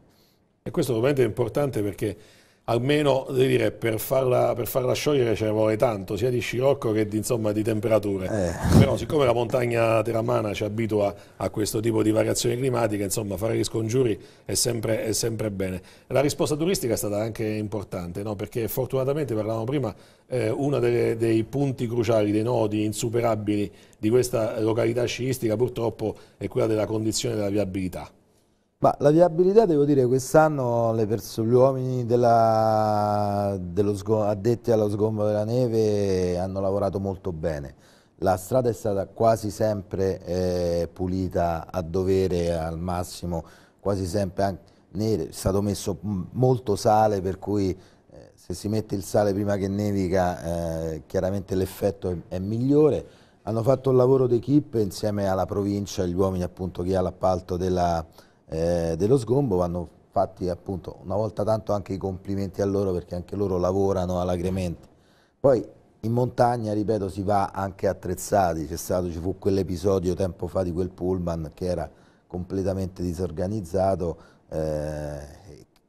E questo ovviamente è importante perché almeno dire, per, farla, per, farla, sciogliere ci vuole tanto, sia di scirocco che di, insomma, di temperature. Eh. Però siccome la montagna teramana ci abitua a questo tipo di variazioni climatiche, insomma, fare gli scongiuri è sempre, è sempre bene. La risposta turistica è stata anche importante, no? perché fortunatamente, parlavamo prima, eh, uno dei punti cruciali, dei nodi insuperabili di questa località sciistica purtroppo è quella della condizione della viabilità. Ma la viabilità, devo dire, quest'anno gli uomini della, addetti allo sgombo della neve hanno lavorato molto bene. La strada è stata quasi sempre eh, pulita a dovere, al massimo, quasi sempre anche nere. È stato messo molto sale, per cui eh, se si mette il sale prima che nevica, eh, chiaramente l'effetto è, è migliore. Hanno fatto un lavoro d'equipe insieme alla provincia, gli uomini appunto che ha l'appalto della eh, dello sgombo vanno fatti appunto una volta tanto anche i complimenti a loro perché anche loro lavorano alacremente. Poi in montagna, ripeto, si va anche attrezzati, c'è stato, ci fu quell'episodio tempo fa di quel pullman che era completamente disorganizzato, eh,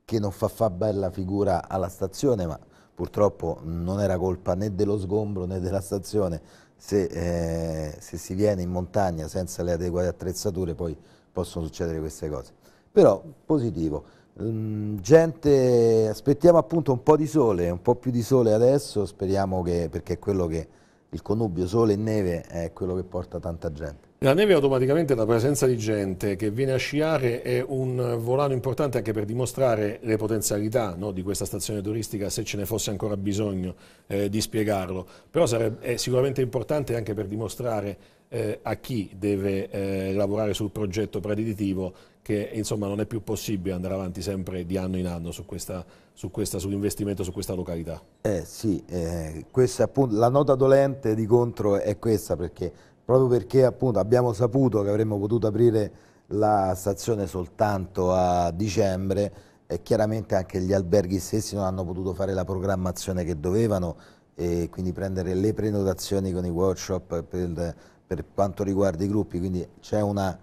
che non fa fa bella figura alla stazione, ma purtroppo non era colpa né dello sgombro né della stazione, se, eh, se si viene in montagna senza le adeguate attrezzature poi possono succedere queste cose. Però positivo. Mm, gente, aspettiamo appunto un po' di sole, un po' più di sole adesso, speriamo che, perché è quello che, il connubio sole e neve è quello che porta tanta gente. La neve automaticamente la presenza di gente che viene a sciare è un volano importante anche per dimostrare le potenzialità no, di questa stazione turistica se ce ne fosse ancora bisogno eh, di spiegarlo, però sarebbe, è sicuramente importante anche per dimostrare eh, a chi deve eh, lavorare sul progetto predittivo che insomma non è più possibile andare avanti sempre di anno in anno su questa, su questa, sull'investimento su questa località. Eh sì, eh, appunto, la nota dolente di contro è questa perché proprio perché appunto abbiamo saputo che avremmo potuto aprire la stazione soltanto a dicembre e chiaramente anche gli alberghi stessi non hanno potuto fare la programmazione che dovevano e quindi prendere le prenotazioni con i workshop per per quanto riguarda i gruppi, quindi c'è una,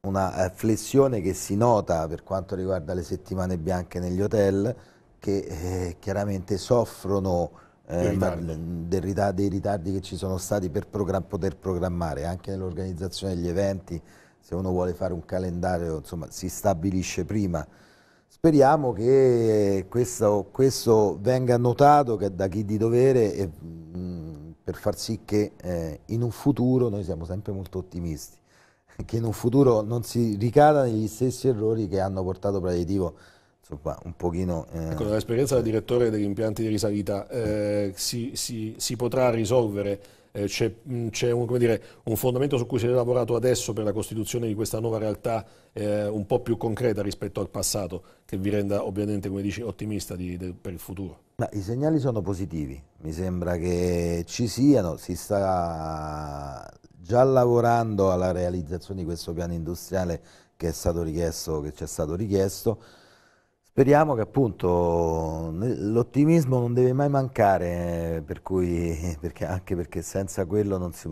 una, eh, flessione che si nota per quanto riguarda le settimane bianche negli hotel che eh, chiaramente soffrono eh, dei, ritardi, dei, ritardi, che ci sono stati per program poter programmare, anche nell'organizzazione degli eventi, se uno vuole fare un calendario insomma, si stabilisce prima. Speriamo che questo, questo venga notato da chi di dovere e, per far sì che eh, in un futuro, noi siamo sempre molto ottimisti, che in un futuro non si ricada negli stessi errori che hanno portato Preditivo insomma, un pochino... Eh... Ecco, dall'esperienza del direttore degli impianti di risalita eh, si, si, si, potrà risolvere eh, c'è, un, un, fondamento su cui si è lavorato adesso per la costituzione di questa nuova realtà eh, un po' più concreta rispetto al passato, che vi renda ovviamente, come dici, ottimista di, de, per il futuro? Ma I segnali sono positivi, mi sembra che ci siano, si sta già lavorando alla realizzazione di questo piano industriale che è stato richiesto, che ci è stato richiesto. Speriamo che appunto l'ottimismo non deve mai mancare, per cui, perché, anche perché senza quello non si,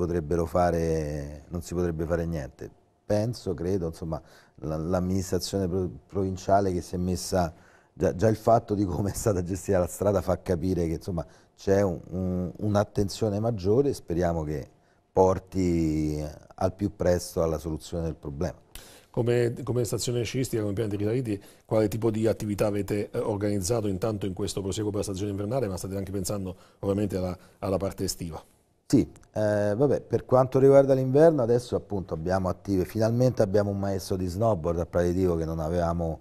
fare, non si potrebbe fare niente. Penso, credo, insomma, l'amministrazione provinciale che si è messa, già, già, il fatto di come è stata gestita la strada fa capire che c'è un, un, un'attenzione maggiore, speriamo che porti al più presto alla soluzione del problema. Come, come stazione sciistica, come piano di risaliti, quale tipo di attività avete eh, organizzato intanto in questo proseguo per la stagione invernale, ma state anche pensando ovviamente alla, alla parte estiva? Sì, eh, vabbè, per quanto riguarda l'inverno adesso appunto abbiamo attive, finalmente abbiamo un maestro di snowboard a Praditivo che non avevamo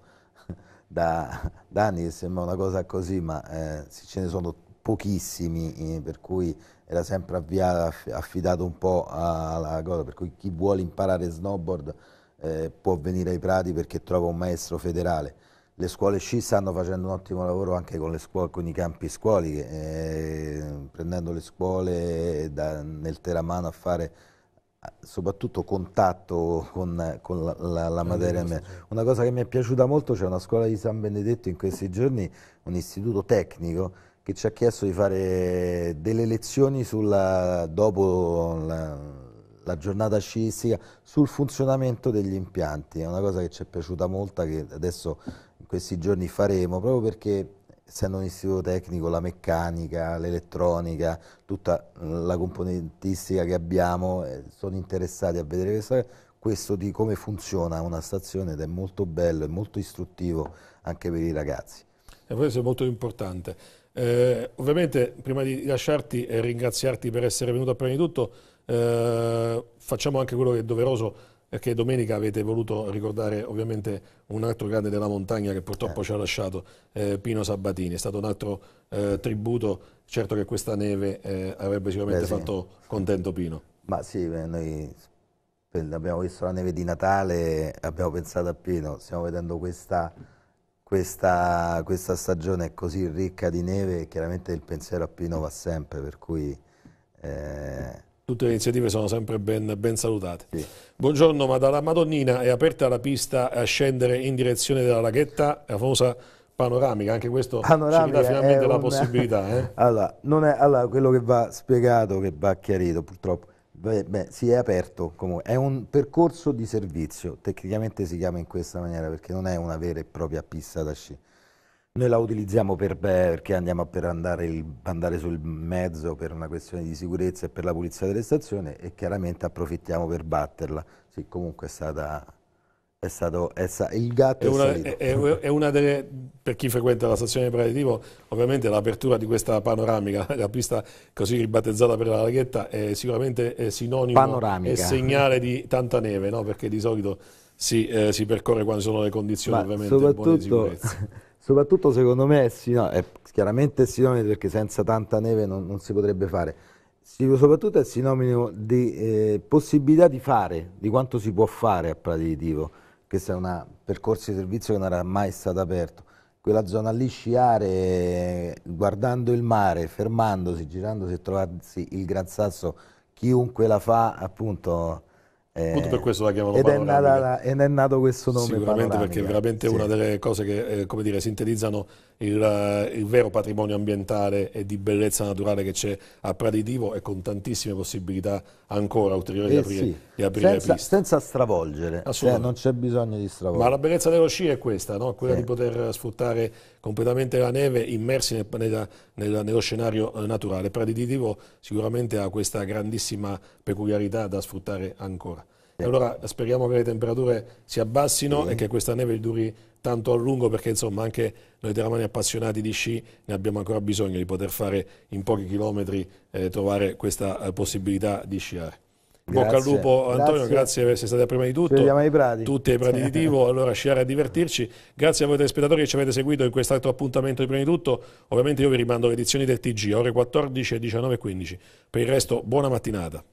da, da anni, che sembra una cosa così, ma eh, ce ne sono pochissimi, eh, per cui era sempre avviato, affidato un po' alla cosa, per cui chi vuole imparare snowboard eh, può venire ai Prati perché trova un maestro federale. Le scuole sci stanno facendo un ottimo lavoro anche con, scuole, con i campi scuoliche, eh, prendendo le scuole da, nel teramano a fare soprattutto contatto con, con la, la, la, materia. Una cosa che mi è piaciuta molto, c'è una scuola di San Benedetto in questi giorni, un istituto tecnico, che ci ha chiesto di fare delle lezioni sulla, dopo la, la, giornata sciistica sul funzionamento degli impianti. È una cosa che ci è piaciuta molto, che adesso in questi giorni faremo, proprio perché essendo un istituto tecnico, la meccanica, l'elettronica, tutta la componentistica che abbiamo, eh, sono interessati a vedere questa, questo di come funziona una stazione ed è molto bello e molto istruttivo anche per i ragazzi. E questo è molto importante. Eh, ovviamente prima di lasciarti e ringraziarti per essere venuto prima di tutto, eh, facciamo anche quello che è doveroso perché domenica avete voluto ricordare ovviamente un altro grande della montagna che purtroppo eh. ci ha lasciato, eh, Pino Sabatini. È stato un altro eh, tributo, certo che questa neve eh, avrebbe sicuramente Beh, sì. fatto contento Pino. Ma sì, noi abbiamo visto la neve di Natale, abbiamo pensato a Pino, stiamo vedendo questa questa, questa, stagione così ricca di neve chiaramente il pensiero a Pino va sempre, per cui... Tutte le iniziative sono sempre ben, ben salutate. Sì. Buongiorno, ma dalla Madonnina è aperta la pista a scendere in direzione della laghetta, la famosa panoramica, anche questo panoramica ci dà finalmente la possibilità. Eh? Allora, è, allora, quello che va spiegato, che va chiarito purtroppo, Beh, beh, si è aperto comunque, è un percorso di servizio, tecnicamente si chiama in questa maniera perché non è una vera e propria pista da sci. Noi la utilizziamo per, perché andiamo per andare, il, andare, sul mezzo per una questione di sicurezza e per la pulizia delle stazioni e chiaramente approfittiamo per batterla. Sì, comunque è stata è stato, è sta, il gatto è, una, è, è, una delle, per chi frequenta la stazione di Praditivo, ovviamente l'apertura di questa panoramica, la pista così ribattezzata per la laghetta è sicuramente sinonimo e segnale di tanta neve, no? perché di solito si, eh, si, percorre quando sono le condizioni Ma ovviamente buone di sicurezza. Soprattutto secondo me è, è chiaramente sinonimo perché senza tanta neve non, non si potrebbe fare soprattutto è sinonimo di eh, possibilità di fare, di quanto si può fare a Praditivo questo è un percorso di servizio che non era mai stato aperto. Quella zona lì sciare, guardando il mare, fermandosi, girandosi e trovarsi il Gran Sasso, chiunque la fa, appunto, eh, per questo la chiamano ed è, nata, ed è, nato questo nome Sicuramente perché è veramente sì. una delle cose che eh, come dire, sintetizzano il, eh, il, vero patrimonio ambientale e di bellezza naturale che c'è a Praditivo e con tantissime possibilità ancora ulteriori eh, di aprire, sì. di aprire senza, senza, stravolgere, cioè, non c'è bisogno di stravolgere. Ma la bellezza dello sci è questa, no? quella sì. di poter sfruttare completamente la neve immersi nel, nella, nella, nello scenario eh, naturale. Praditivo sicuramente ha questa grandissima peculiarità da sfruttare ancora. E allora speriamo che le temperature si abbassino sì. e che questa neve duri tanto a lungo perché insomma anche noi teramani appassionati di sci ne abbiamo ancora bisogno di poter fare in pochi chilometri eh, trovare questa eh, possibilità di sciare. Bocca al Grazie. lupo Antonio, Grazie. grazie per essere stati prima di tutto. Ci vediamo ai Prati. Tutti ai Prati di Tivo, allora sciare a divertirci. Grazie a voi telespettatori che ci avete seguito in quest'altro appuntamento di prima di tutto. Ovviamente io vi rimando le edizioni del TG, ore 14 e 19.15. Per il resto, buona mattinata.